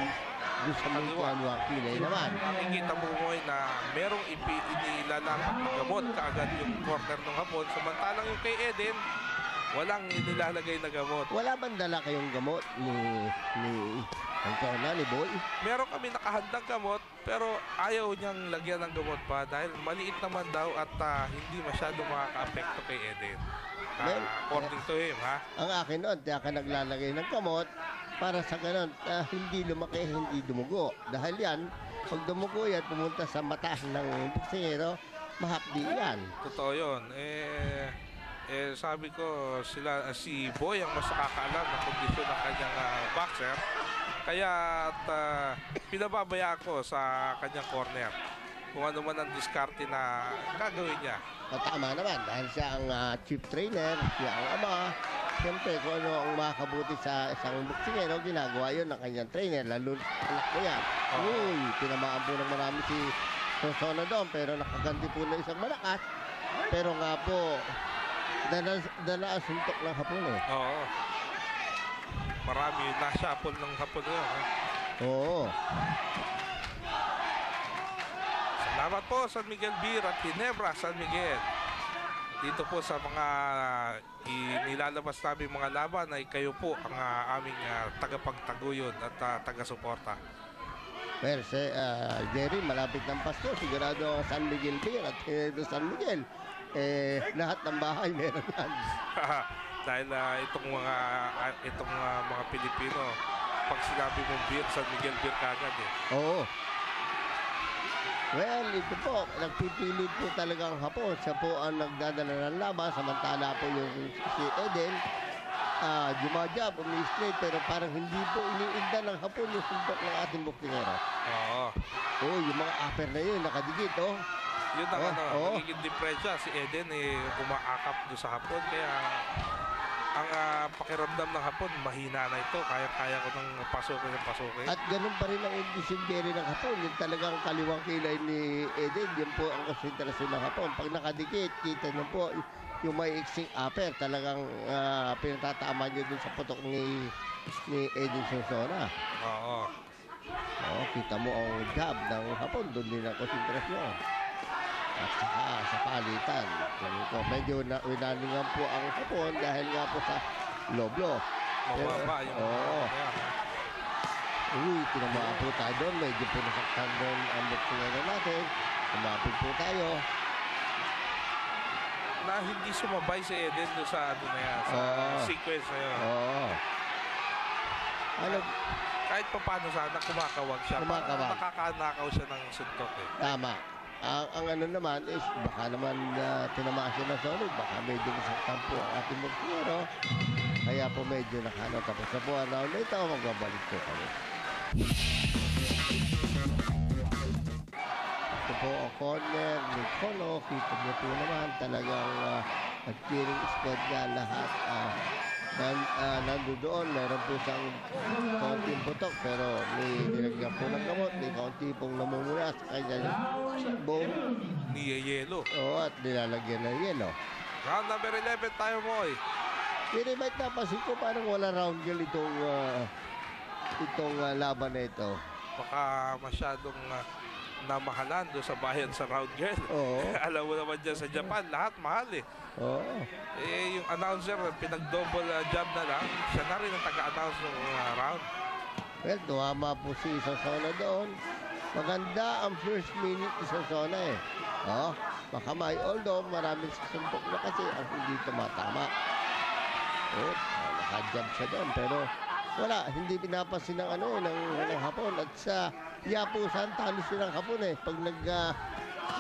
doon sa mga kaliwang kilay naman. Makikita mo mo na merong ipi, inilalapag na gamot kaagad yung corner ng hapon. Samantalang yung kay Eden, walang inilalagay na gamot. Wala bang dala kayong gamot ni ni Antona, ni Boy? Meron kami nakahandang gamot pero ayaw niyang lagyan ng gamot pa dahil maliit naman daw at ah, hindi masyado makaka-apekto kay Eden. Ah, Well, according to him, ha? Ang akin noon, kaya ka naglalagay ng gamot para sa ganun, ah, hindi lumaki, hindi dumugo. Dahil yan, pag dumugo yan, pumunta sa mata ng boksingero, mahapdi yan. Totoo yun. Eh, eh, sabi ko, sila, si Boy ang mas nakakaalam ng kondisyon ng kanyang ah, boxer. Kaya at, ah, pinababaya ako sa kanyang corner. Kung ano man ang diskarte na gagawin niya. At tama naman, dahil siya ang ah, chief trainer, siya ang ama. Siyempre, kung ano ang makakabuti sa isang boksingero, ginagawa yun ng kanyang trainer, lalo anak ko yan. Uy, tinamaan po ng marami si Sosona doon, pero nakaganti po ng isang malakas. Pero nga po, dala, dala ang suntok ng hapon eh. Oo. Marami na-shuffle ng hapon yun. ha? Oo. Salamat po San Miguel Beer at Ginebra San Miguel. Dito po sa mga i- nilalabas namin mga laban ay kayo po ang ah, aming ah, tagapagtaguyod at ah, taga-suporta. Well, si ah, Jerry, malapit ng Pasko, sigurado San Miguel Beer at Ginebra San Miguel. Eh, lahat ng bahay meron yan. Dahil ah, itong mga ah, itong ah, mga Pilipino pag sinabi mong beer, San Miguel Beer kagad eh. Oo. Well, ito po, nagpipilit po talaga ang hapon. Siya po ang nagdadala ng laban, samantala po yung si Eden, ah jumajab, umi-straight, pero parang hindi po iniinda ng hapon yung suntok ng ating boksingero. Oo. Oo, yung mga upper na yun, nakadikit, oh. Yun ang Oh, ano, oh. nagiging depresya. Si Eden eh, umaakap doon sa hapon. Kaya ang ah, pakiramdam ng hapon, mahina na ito. Kaya-kaya ko nang pasukin ng pasukin. At ganun pa rin ang indisyon Jerry ng hapon. Yung talagang kaliwang kilay ni Eden, yun po ang konsentrasyon ng hapon. Pag nakadikit, kita niyo po yung may iksing upper. Talagang uh, pinatatama niyo dun sa putok ni ni Eden Sonsona. Oo. Oo, kita mo ang jab ng hapon. Doon din ang konsentrasyon. At saka sa palitan. Ko, medyo na, winalingan po ang hapon dahil nga po sa loblo. Mababa yung... Oo. Kaya, Uy, tinamaan po tayo doon. Medyo po nasaktan doon ang boksingero natin. Tumapit po tayo. na hindi sumabay si Eden doon sa ano na yan, sa Oo. sequence na yun. Oo. Ano, Kahit pa paano sana kumakawag siya. Kumakawag. Nakakanakaw siya ng suntok eh. tama. Ang, ang ano naman is baka naman uh, tinamaan siya ng solid. Baka medyo masaktan po ang ating boksero. Kaya po medyo nakano. Tapos na po ang round na. Magbabalik po kami. Ito po ang corner ni Colo. Kita niyo po naman talagang uh, nag-cheering squad na lahat. Uh, nan, uh, nandoon, meron po siyang konting putok pero may nilagyan po ng gamot, may konti pong namumula sa kanya buong Ni Yelo. oo, at nilalagyan ng yelo. Round number 11 tayo, Moy. Pero ba't napansin ko parang wala round girl itong ah, itong ah, laban na ito. Baka masyadong namahalan doon sa bayan sa round girl. Oo. Alam mo naman dyan sa Japan, lahat mahal eh. Oo. Eh, yung announcer, pinag-double ah, job na lang. Siya na rin ang taga-announce ng ah, round. Well, tuwama po si Sasona doon. Maganda ang first minute ni Sasona eh. Oh, baka may although maraming susumpok na kasi ang hindi tumatama. Oh, nakajab siya doon pero wala, hindi pinapansin ng ano, ng, ng hapon. At sa Yapusan, talo silang hapon eh. Pag nag, uh,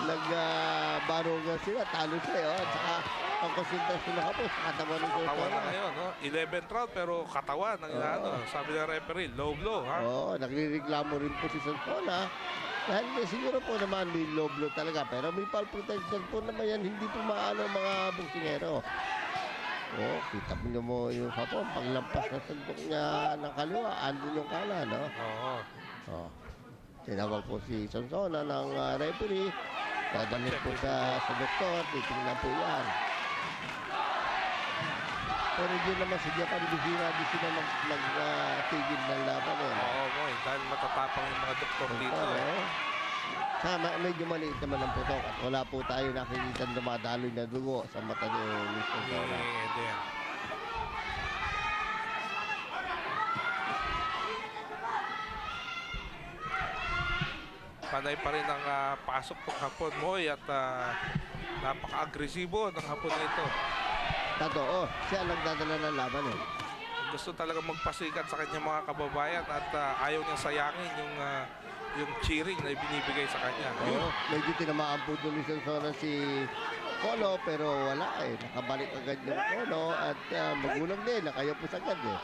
nag uh, barugan sila, talo siya eh. Oh. At saka, ang konsentrasyon ng hapon, sa katawan ng Katawan na ngayon, no? 11th round, pero katawan ng ano, sabi ng referee, low blow, ha? Oo, nagrereklamo rin po si Santona. Dahil eh, siguro po naman may low blow talaga. Pero may fall protection po naman yan. Hindi po maano mga buksingero. Oo, kita mo mo yung hapon. Paglampas na sandok niya ng kaliwa, andun yung kanan, no? Oo. Oo. Tinawag po si Santona ng ah, referee. Dadalhin po sa, sa doktor. Titingnan po yan. Pero yun naman sa Japan, bihira din sila mag, mag ah, tigil ng laban eh. Oo, Moy, dahil matatapang yung mga doktor dito. Eh. eh. Sama, medyo maliit naman ang putok at wala po tayo nakikita dumadaloy na dugo sa mata ni Mr. Ni Eden. Panay pa rin ang ah, pasok ng hapon mo at ah, napaka-agresibo ng hapon na ito. Totoo, siya nagdadala ng laban eh. Gusto talaga magpasikat sa kanyang mga kababayan at ah, ayaw niya sayangin yung ah, yung cheering na ibinibigay sa kanya. Oo, medyo tinamaan po doon ni Sonsona si Colo pero wala eh. Nakabalik agad yung Colo at uh, magulang din. Nakayapos agad eh.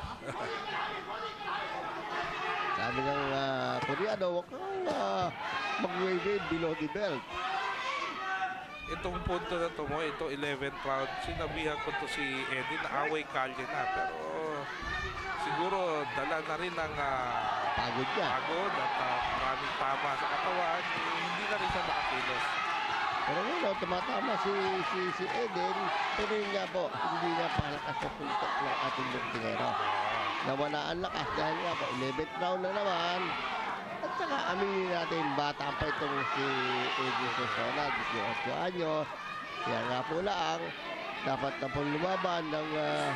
Sabi ng uh, Koreano, huwag kang uh, mag-wave below the belt. Itong punto na to mo, ito 11th round, sinabihan ko to si Eddie na away kalye na. Pero siguro dala na rin ng ah, Pagod niya. pagod at ah, maraming tama sa katawan. Hindi na rin siya makakilos. Pero ngayon, tumatama si, si, si Eden. Pero yun nga po, hindi na palakas sa puntok ng ating lugtingero. Nawala ang lakas dahil nga po, 11th round na naman. At saka aminin natin, bata pa itong si Eden Sosona, 18 anyos. Kaya nga po lang, dapat na po lumaban ng ah,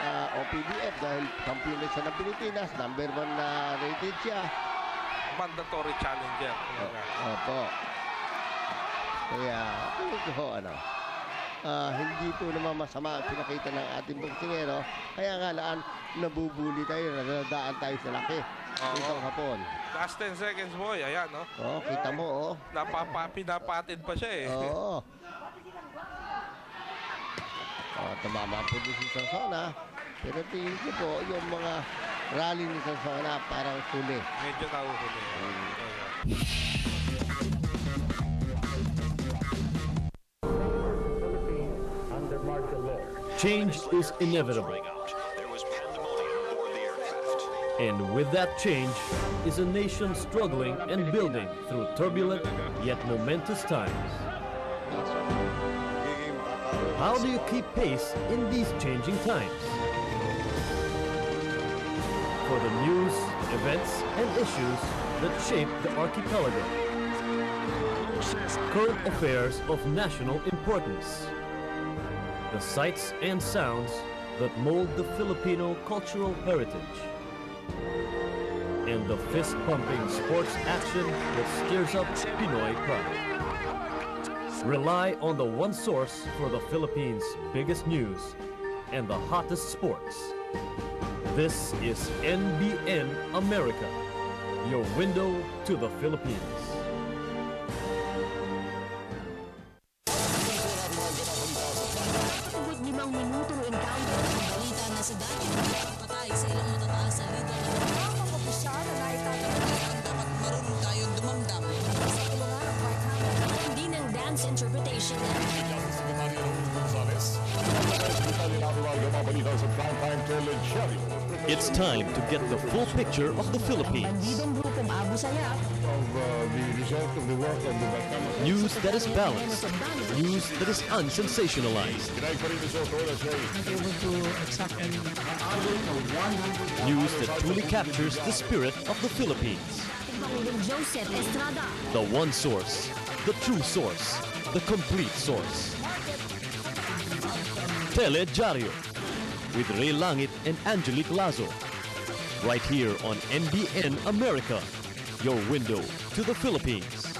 ah, OPBF dahil kampiyon na siya ng Pilipinas. Number one na rated siya. Mandatory challenger. kumbaga. Opo. Kaya, tingin ko, ano, ah, hindi po naman masama ang pinakita ng ating boksingero. Kaya nga laan, nabubuli tayo, nadadaan tayo sa laki. Oo. Itong hapon. Last 10 seconds mo, ayan, no? Oh, kita mo, oh. Napapa, pinapatid pa siya eh. Oo. Tumama po din si Sansona. Pero tingin ko po, yung mga rally ni Sansona parang huli. Medyo nahuhuli. Change is inevitable. There was pandemonium aboard the aircraft. And with that change is a nation struggling and building through turbulent yet momentous times. How do you keep pace in these changing times? For the news, events, and issues that shape the archipelago. Current affairs of national importance. The sights and sounds that mold the Filipino cultural heritage. And the fist-pumping sports action that stirs up Pinoy pride. Rely on the one source for the Philippines' biggest news and the hottest sports. This is NBN America, your window to the Philippines. The full picture of the Philippines. bandidong grupong Abu Sayyaf News that is balanced. News that is unsensationalized. News that truly captures the spirit of the Philippines. Pangulong Joseph Estrada. The one source, the true source, the complete source. Tele Diario with Ray Langit and Angelique Lazo. Right here on NBN America, your window to the Philippines.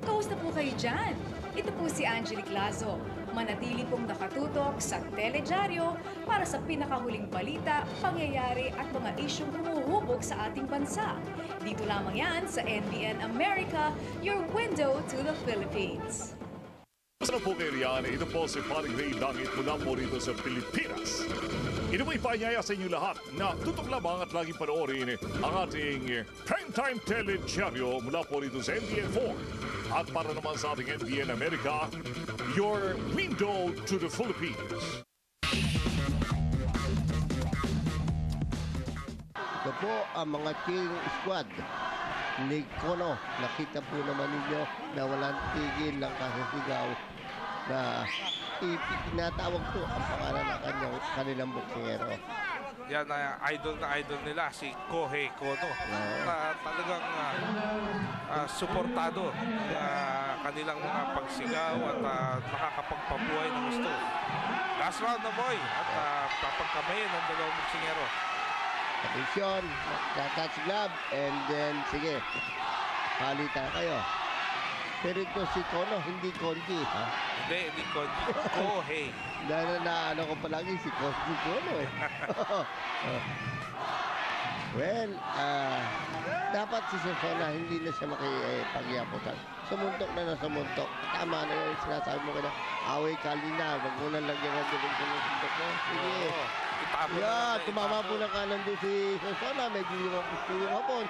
Kamusta po kayo dyan? Ito po si Angelique Lazo. Manatili pong nakatutok sa Teledyaryo para sa pinakahuling balita, pangyayari at mga isyong humuhubog sa ating bansa. Dito lamang yan sa NBN America, your window to the Philippines. Sa po kayo riyan, ito po si Paring Ray Langit mula po rito sa Pilipinas. Ito po ipanyaya sa inyo lahat na tutok lamang at laging panoorin ang ating Primetime Teledyaryo mula po rito sa NBN4. At para naman sa ating NBN America, your window to the Philippines. Ito po ang mga cheering squad ni Kono. Nakita po naman ninyo na walang tigil ng kasasigaw na itinatawag po ang pangalan ng kanyang, kanilang buksingero. Yan na idol na idol nila, si Kohei Kono. Na talagang ah, ah, suportado sa kanilang mga pagsigaw at ah, nakakapagpabuhay ng gusto. Last round na boy at uh, papagkamayin ng dalawang boksingero. Atensyon, touch glove, and then, sige, palitan kayo. Pero ito si Kono, hindi Konji, ha? Hindi, hindi ko. Kohei. Na, na, na ano ko palagi si Konji Kono, eh. Well, ah, dapat si Sosona, hindi na siya makipagyaputan. Sumuntok na na sumuntok. Tama na yun, sinasabi mo ka na, away kalina, wag mo na lagyan ng dilig sa suntok mo. Sige. Oo. Itapon na Yeah, lang, tumama po ng kanan doon si Sosona, medyo yung yung hapon.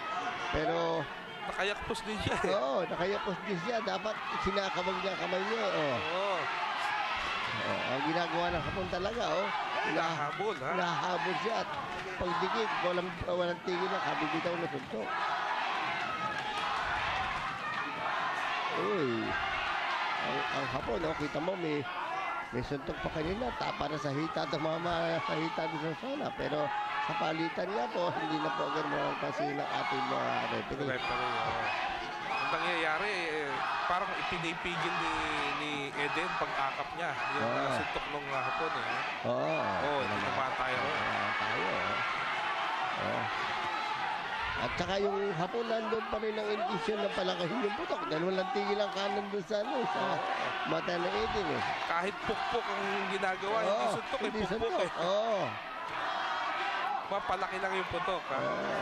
Pero, Nakayakpos din siya. eh. oo, nakayapos din siya. Dapat sinakabag niya kamay niya, eh, oh. Oo. Oh, ang ginagawa ng hapon talaga, oh. Hinahabol, ha? Hinahabol siya at pagdikit, walang, walang tigil na, kabibitaw na suntok. Uy, ang, ang hapon, oh, kita mo, may, may suntok pa kanina, tapa na sa hita, tumama sa hita doon sa zona. Pero sa palitan nga po, hindi na po agad mapansin ng ating mga referee. Referee, oo. Ang nangyayari, eh, parang ipinipigil ni, ni Eden pag-akap niya. Yung Oo. ah, suntok nung ah, hapon eh. Oo. Oo, hindi naman tayo. Ah, tayo. oh. Oh. At saka yung hapon nandun pa rin ang indisyon na palakahin yung putok. Dahil walang tigil ang kanan doon sa, ano, sa mata na Eden eh. Kahit pukpok ang ginagawa, hindi Oo, suntok, eh, hindi pukpok suntok. eh. Oo. Mapalaki lang yung putok. Ha? Oo.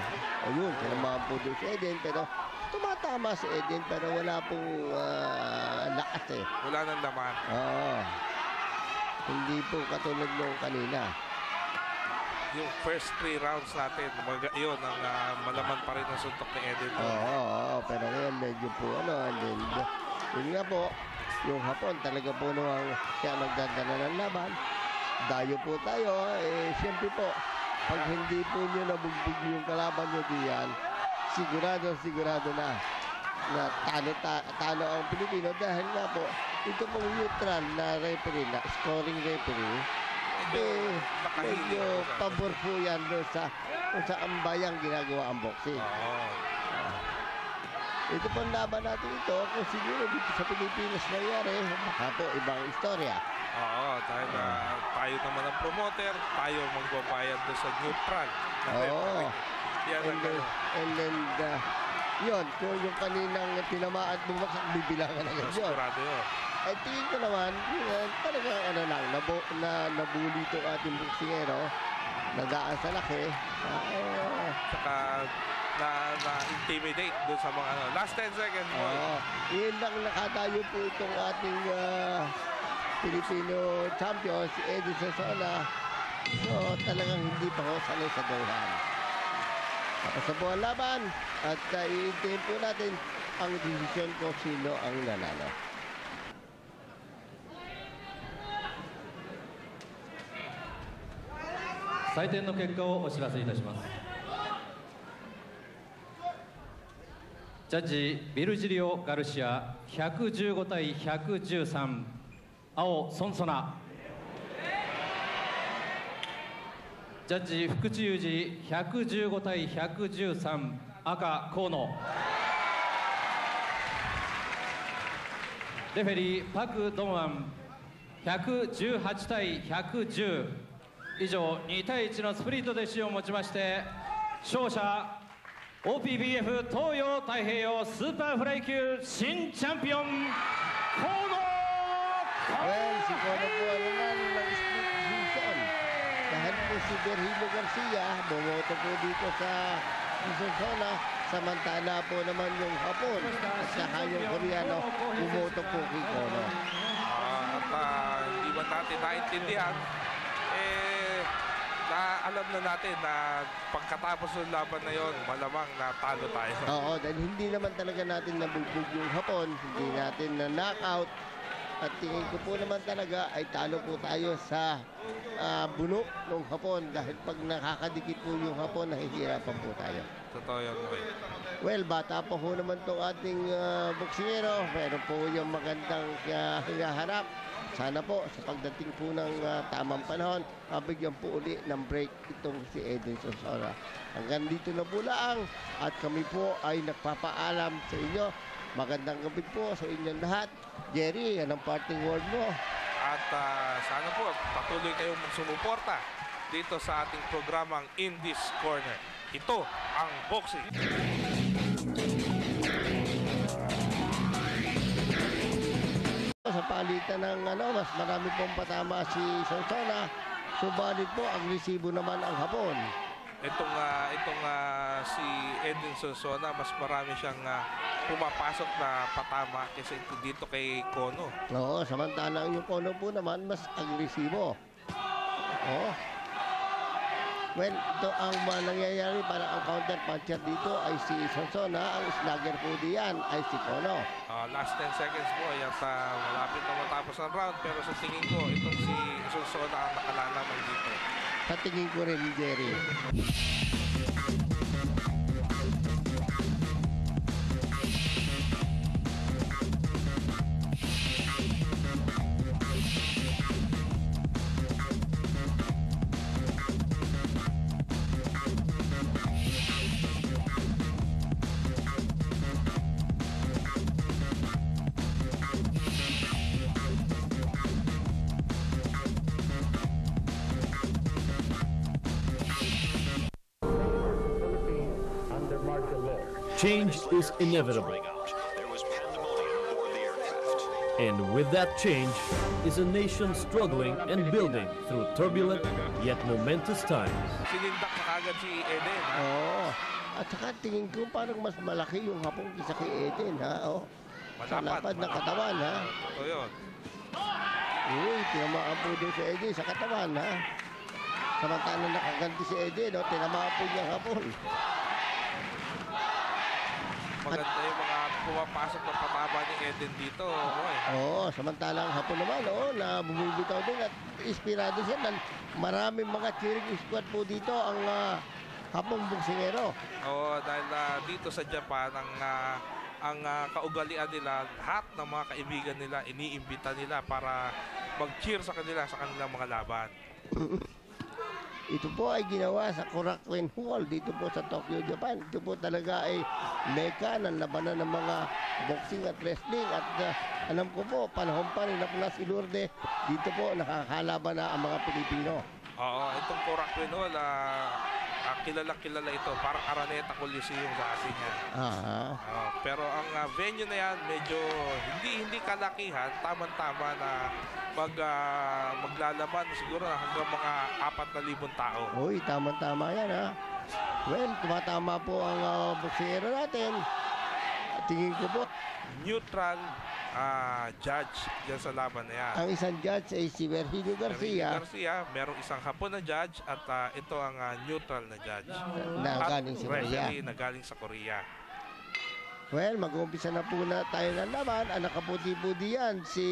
Ayun, tinamaan po doon si Eden. Pero tumatama si Eden pero wala pong ah, lakas eh. Wala nang laman. Oo. Hindi po katulad nung kanina. Yung first three rounds natin, mag- yun, ang ah, malaman pa rin ang suntok ni Eden. Oo, oo, oo. pero ngayon medyo po ano, and then, yun nga po, yung hapon talaga po nung siya nagdadala ng laban. Dayo po tayo, eh, siyempre po, pag hindi po nyo nabugbog yung kalaban nyo diyan, sigurado, sigurado na na talo, ta, talo ang Pilipino dahil nga po, ito pong neutral na referee, na scoring referee, eh, medyo pabor po yan doon sa kung sa ambayang ginagawa ang boxing. Oo. Ito pong laban natin ito, kung siguro dito sa Pilipinas nangyari, baka po ibang istorya. Oo, dahil ah, tayo naman ang promoter, tayo magbabayad doon sa neutral. na Oo. Yan ang And then, ano. and then uh, yun, kung yung kaninang tinamaan bumagsak, bibilangan agad yun. Sigurado yun. Ay, tingin ko naman, yun, talaga ano lang, nabu, na, nabuli itong ating buksingero, nagaan sa laki. Ah, eh, Saka na, na-intimidate doon sa mga ano. Last 10 seconds mo. Oo. Yun lang nakatayo po itong ating ah, Filipino champion, si Eddie Sasona. So talagang hindi pa ho sanay sa Dohan. Tapos po ang laban at uh, iintayin po natin ang desisyon kung sino ang nanalo. 採点の結果をお知らせいたします。ジャッジビルジリオ・ガルシア115対113青ソンソナ。ジャッジ福地裕二115対113赤河野。レフェリーパク・ドンアン。118対110以上2対1のスプリットで試をもちまして勝者 OPBF 東洋太平洋スーパーフライ級新チャンピオン河野。Na alam na natin na pagkatapos ng laban na yon, malamang natalo tayo. Oo, dahil hindi naman talaga natin nabugbog yung Hapon, hindi natin na knockout. At tingin ko po naman talaga ay talo po tayo sa ah, buno ng Hapon dahil pag nakakadikit po yung Hapon, nahihirapan po tayo. Totoo yan, Moy. Well, bata pa ho naman itong ating uh, boksingero. Meron po yung magandang uh, hinaharap. Sana po sa pagdating po ng ah, tamang panahon, mabigyan po uli ng break itong si Eden Sosora. Hanggang dito na po lang at kami po ay nagpapaalam sa inyo. Magandang gabi po sa inyong lahat. Jerry, yan ang parting word mo. At ah, sana po patuloy kayong sumuporta dito sa ating programang In This Corner. Ito ang boxing. Sa palitan ng ano, mas marami pong patama si Sonsona. Subalit po, ang resibo naman ang hapon. Itong ah, itong ah, si Edwin Sonsona, mas marami siyang ah, pumapasok na patama kaysa ito dito kay Kono. Oo, samantalang yung kono po naman mas agresibo. Oo. Well, ito ang mga nangyayari para ang counter puncher dito ay si Sonsona, ang slugger po diyan ay si Kono. Ah, last 10 seconds po, yan sa malapit na matapos ang round. Pero sa tingin ko, itong si Sonsona ang nakalalaman dito. Sa tingin ko rin, Jerry. Is inevitable. There was pandemonium aboard the aircraft. And with that change is a nation struggling and building through turbulent yet momentous times. Sinindak na kagad si Eden. ha? Oo. At saka tingin ko parang mas malaki yung hapon kisa kay Eden, ha? Oo. Sa lapad ng katawan, ha? Ito yun. Uy, tinamaan po din si Eden sa katawan, ha? Samantalang nakaganti si Eden, no? tinamaan po niya hapon. Maganda yung mga pumapasok na patama ni Eden dito. Moy. Oo, samantalang hapon naman, oo, na bumibitaw din at inspirado siya. Dan maraming mga cheering squad po dito ang ah, hapong buksingero. Oo, dahil ah, dito sa Japan, ang, ah, ang ah, kaugalian nila, lahat ng mga kaibigan nila, iniimbita nila para mag-cheer sa kanila sa kanilang mga laban. Ito po ay ginawa sa Korakuen Hall dito po sa Tokyo, Japan. Ito po talaga ay meka ng labanan ng mga boxing at wrestling. At ah, alam ko po, panahon pa na Plus Ilurde, dito po nakakalaban na ang mga Pilipino. Oo, itong Korakuen Hall, ah, ah, kilala-kilala ito. Parang Araneta Coliseum sa atin yan. Aha. Oo, pero ang ah, venue na yan, medyo hindi hindi kalakihan, tamang-tama na mag, ah, maglalaban siguro hanggang mga 4,000 tao. Uy, tama-tama yan ha. Well, tumatama po ang uh, natin. Tingin ko po, Neutral, ah, judge dyan sa laban na yan. Ang isang judge ay si Virgilio Garcia Garcia, merong isang hapon na judge at ah, ito ang ah, neutral na judge. Na At galing sa Korea. na galing sa Korea. Well, mag-uumpisa na po na tayo ng laban. Ang nakaputi po diyan si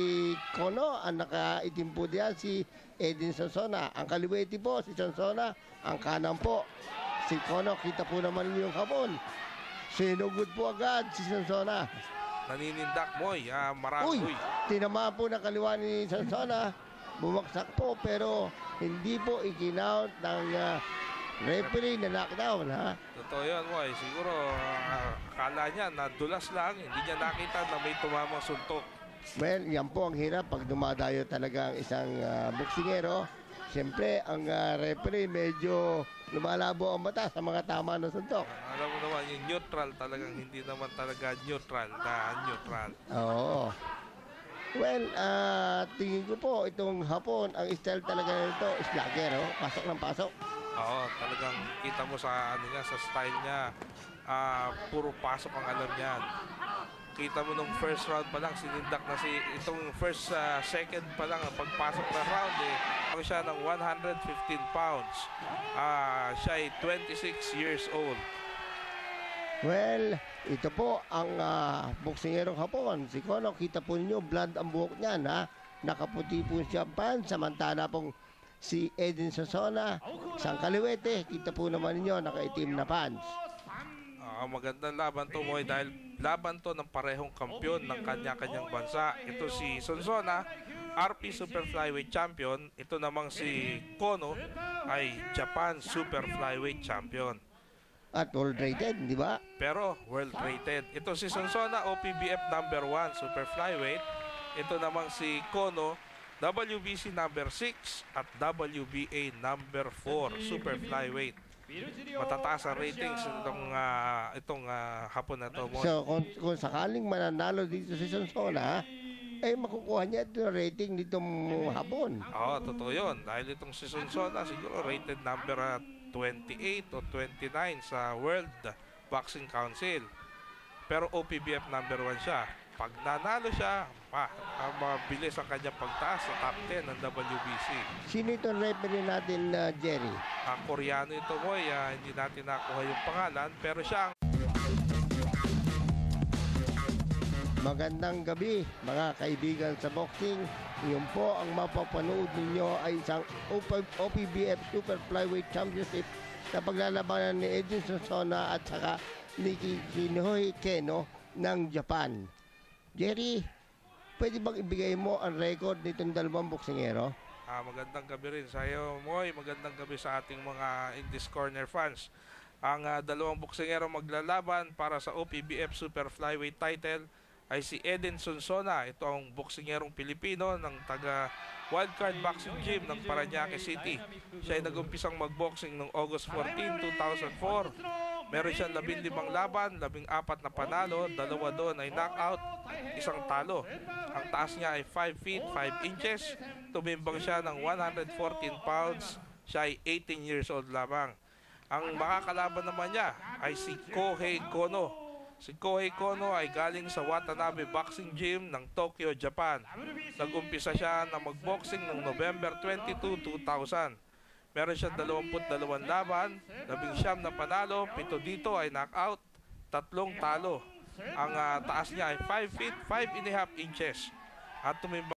Kono, ang nakaitim po diyan si Edin Sansona. Ang kaliwete po si Sansona, ang kanan po si Kono. Kita po naman yung hapon. Sinugod po agad si Sansona. Naninindak mo, ah, marami. Uy, tinamaan po ng kaliwa ni Sansona. Bumaksak po pero hindi po ikinount ng ah, referee na knockdown ha. Totoo yun, boy. Siguro, ah, akala niya na dulas lang. Hindi niya nakita na may tumamang suntok. Well, yan po ang hirap pag dumadayo talaga ang isang uh, boksingero. Siyempre, ang ah, referee medyo lumalabo ang mata sa mga tama ng suntok. Alam mo naman, yung neutral talagang hindi naman talaga neutral na neutral. Oo. Well, ah, tingin ko po itong hapon, ang style talaga nito, slugger, oh. pasok ng pasok. Oo, talagang kita mo sa ano niya, sa style niya. ah, puro pasok ang alam niyan. Kita mo nung first round pa lang, sinindak na si, itong first, ah, second pa lang, ang pagpasok ng round eh, ako siya ng 115 pounds. Ah, siya ay 26 years old. Well, ito po ang uh, boksingerong hapon. Si Kono, kita po ninyo, blood ang buhok niyan, ha? Nakaputi po siya pan, samantala pong si Edin Sasona, isang kaliwete, kita po naman ninyo, nakaitim na pants. Ah, magandang laban to mo dahil laban to ng parehong kampyon ng kanya-kanyang bansa. Ito si Sonsona, RP Super Flyweight Champion. Ito namang si Kono ay Japan Super Flyweight Champion. At all rated, di ba? Pero world rated. Ito si Sonsona, OPBF number 1 Super Flyweight. Ito namang si Kono, WBC number 6 at WBA number 4 Super Flyweight. Matataas ang ratings itong ah, itong ah, hapon na to. So, kung, kung sakaling mananalo dito si Sonsona, ay makukuha niya ito rating nitong hapon. Oo, totoo yun. Dahil itong si Sonsona siguro rated number ah, 28 o 29 sa World Boxing Council. Pero OPBF number 1 siya. Pag nanalo siya, pa, ah, mabilis ang kanyang pagtaas sa top 10 ng WBC. Sino itong referee natin, uh, Jerry? Ang Koreano ito, boy, ah, hindi natin nakuha yung pangalan, pero siya ang Magandang gabi mga kaibigan sa boxing. Iyon po ang mapapanood ninyo ay isang OP- OPBF Super Flyweight Championship na paglalabanan ni Edin Sonsona at saka Nikki Kinoy Keno ng Japan. Jerry, pwede bang ibigay mo ang record nitong dalawang boksingero? Ah, magandang gabi rin sa iyo, Moy. Magandang gabi sa ating mga In This Corner fans. Ang ah, dalawang boksingero maglalaban para sa OPBF Super Flyweight title ay si Eden Sonsona. Ito ang boksingerong Pilipino ng taga Wildcard Boxing Gym ng Parañaque City. Siya ay nag-umpisang magboxing noong August 14, 2004. Meron siyang 15 laban, 14 na panalo, dalawa doon ay knockout, isang talo. Ang taas niya ay 5 feet 5 inches. Tumimbang siya ng 114 pounds. Siya ay 18 years old lamang. Ang makakalaban naman niya ay si Kohei Kono. Si Kohei Kono ay galing sa Watanabe Boxing Gym ng Tokyo, Japan. Nag-umpisa siya na magboxing noong November 22, 2000. Meron siyang 22 laban, 19 na panalo, 7 dito ay knockout, tatlong talo. Ang ah, taas niya ay 5 feet 5 and a half inches. At tumimbang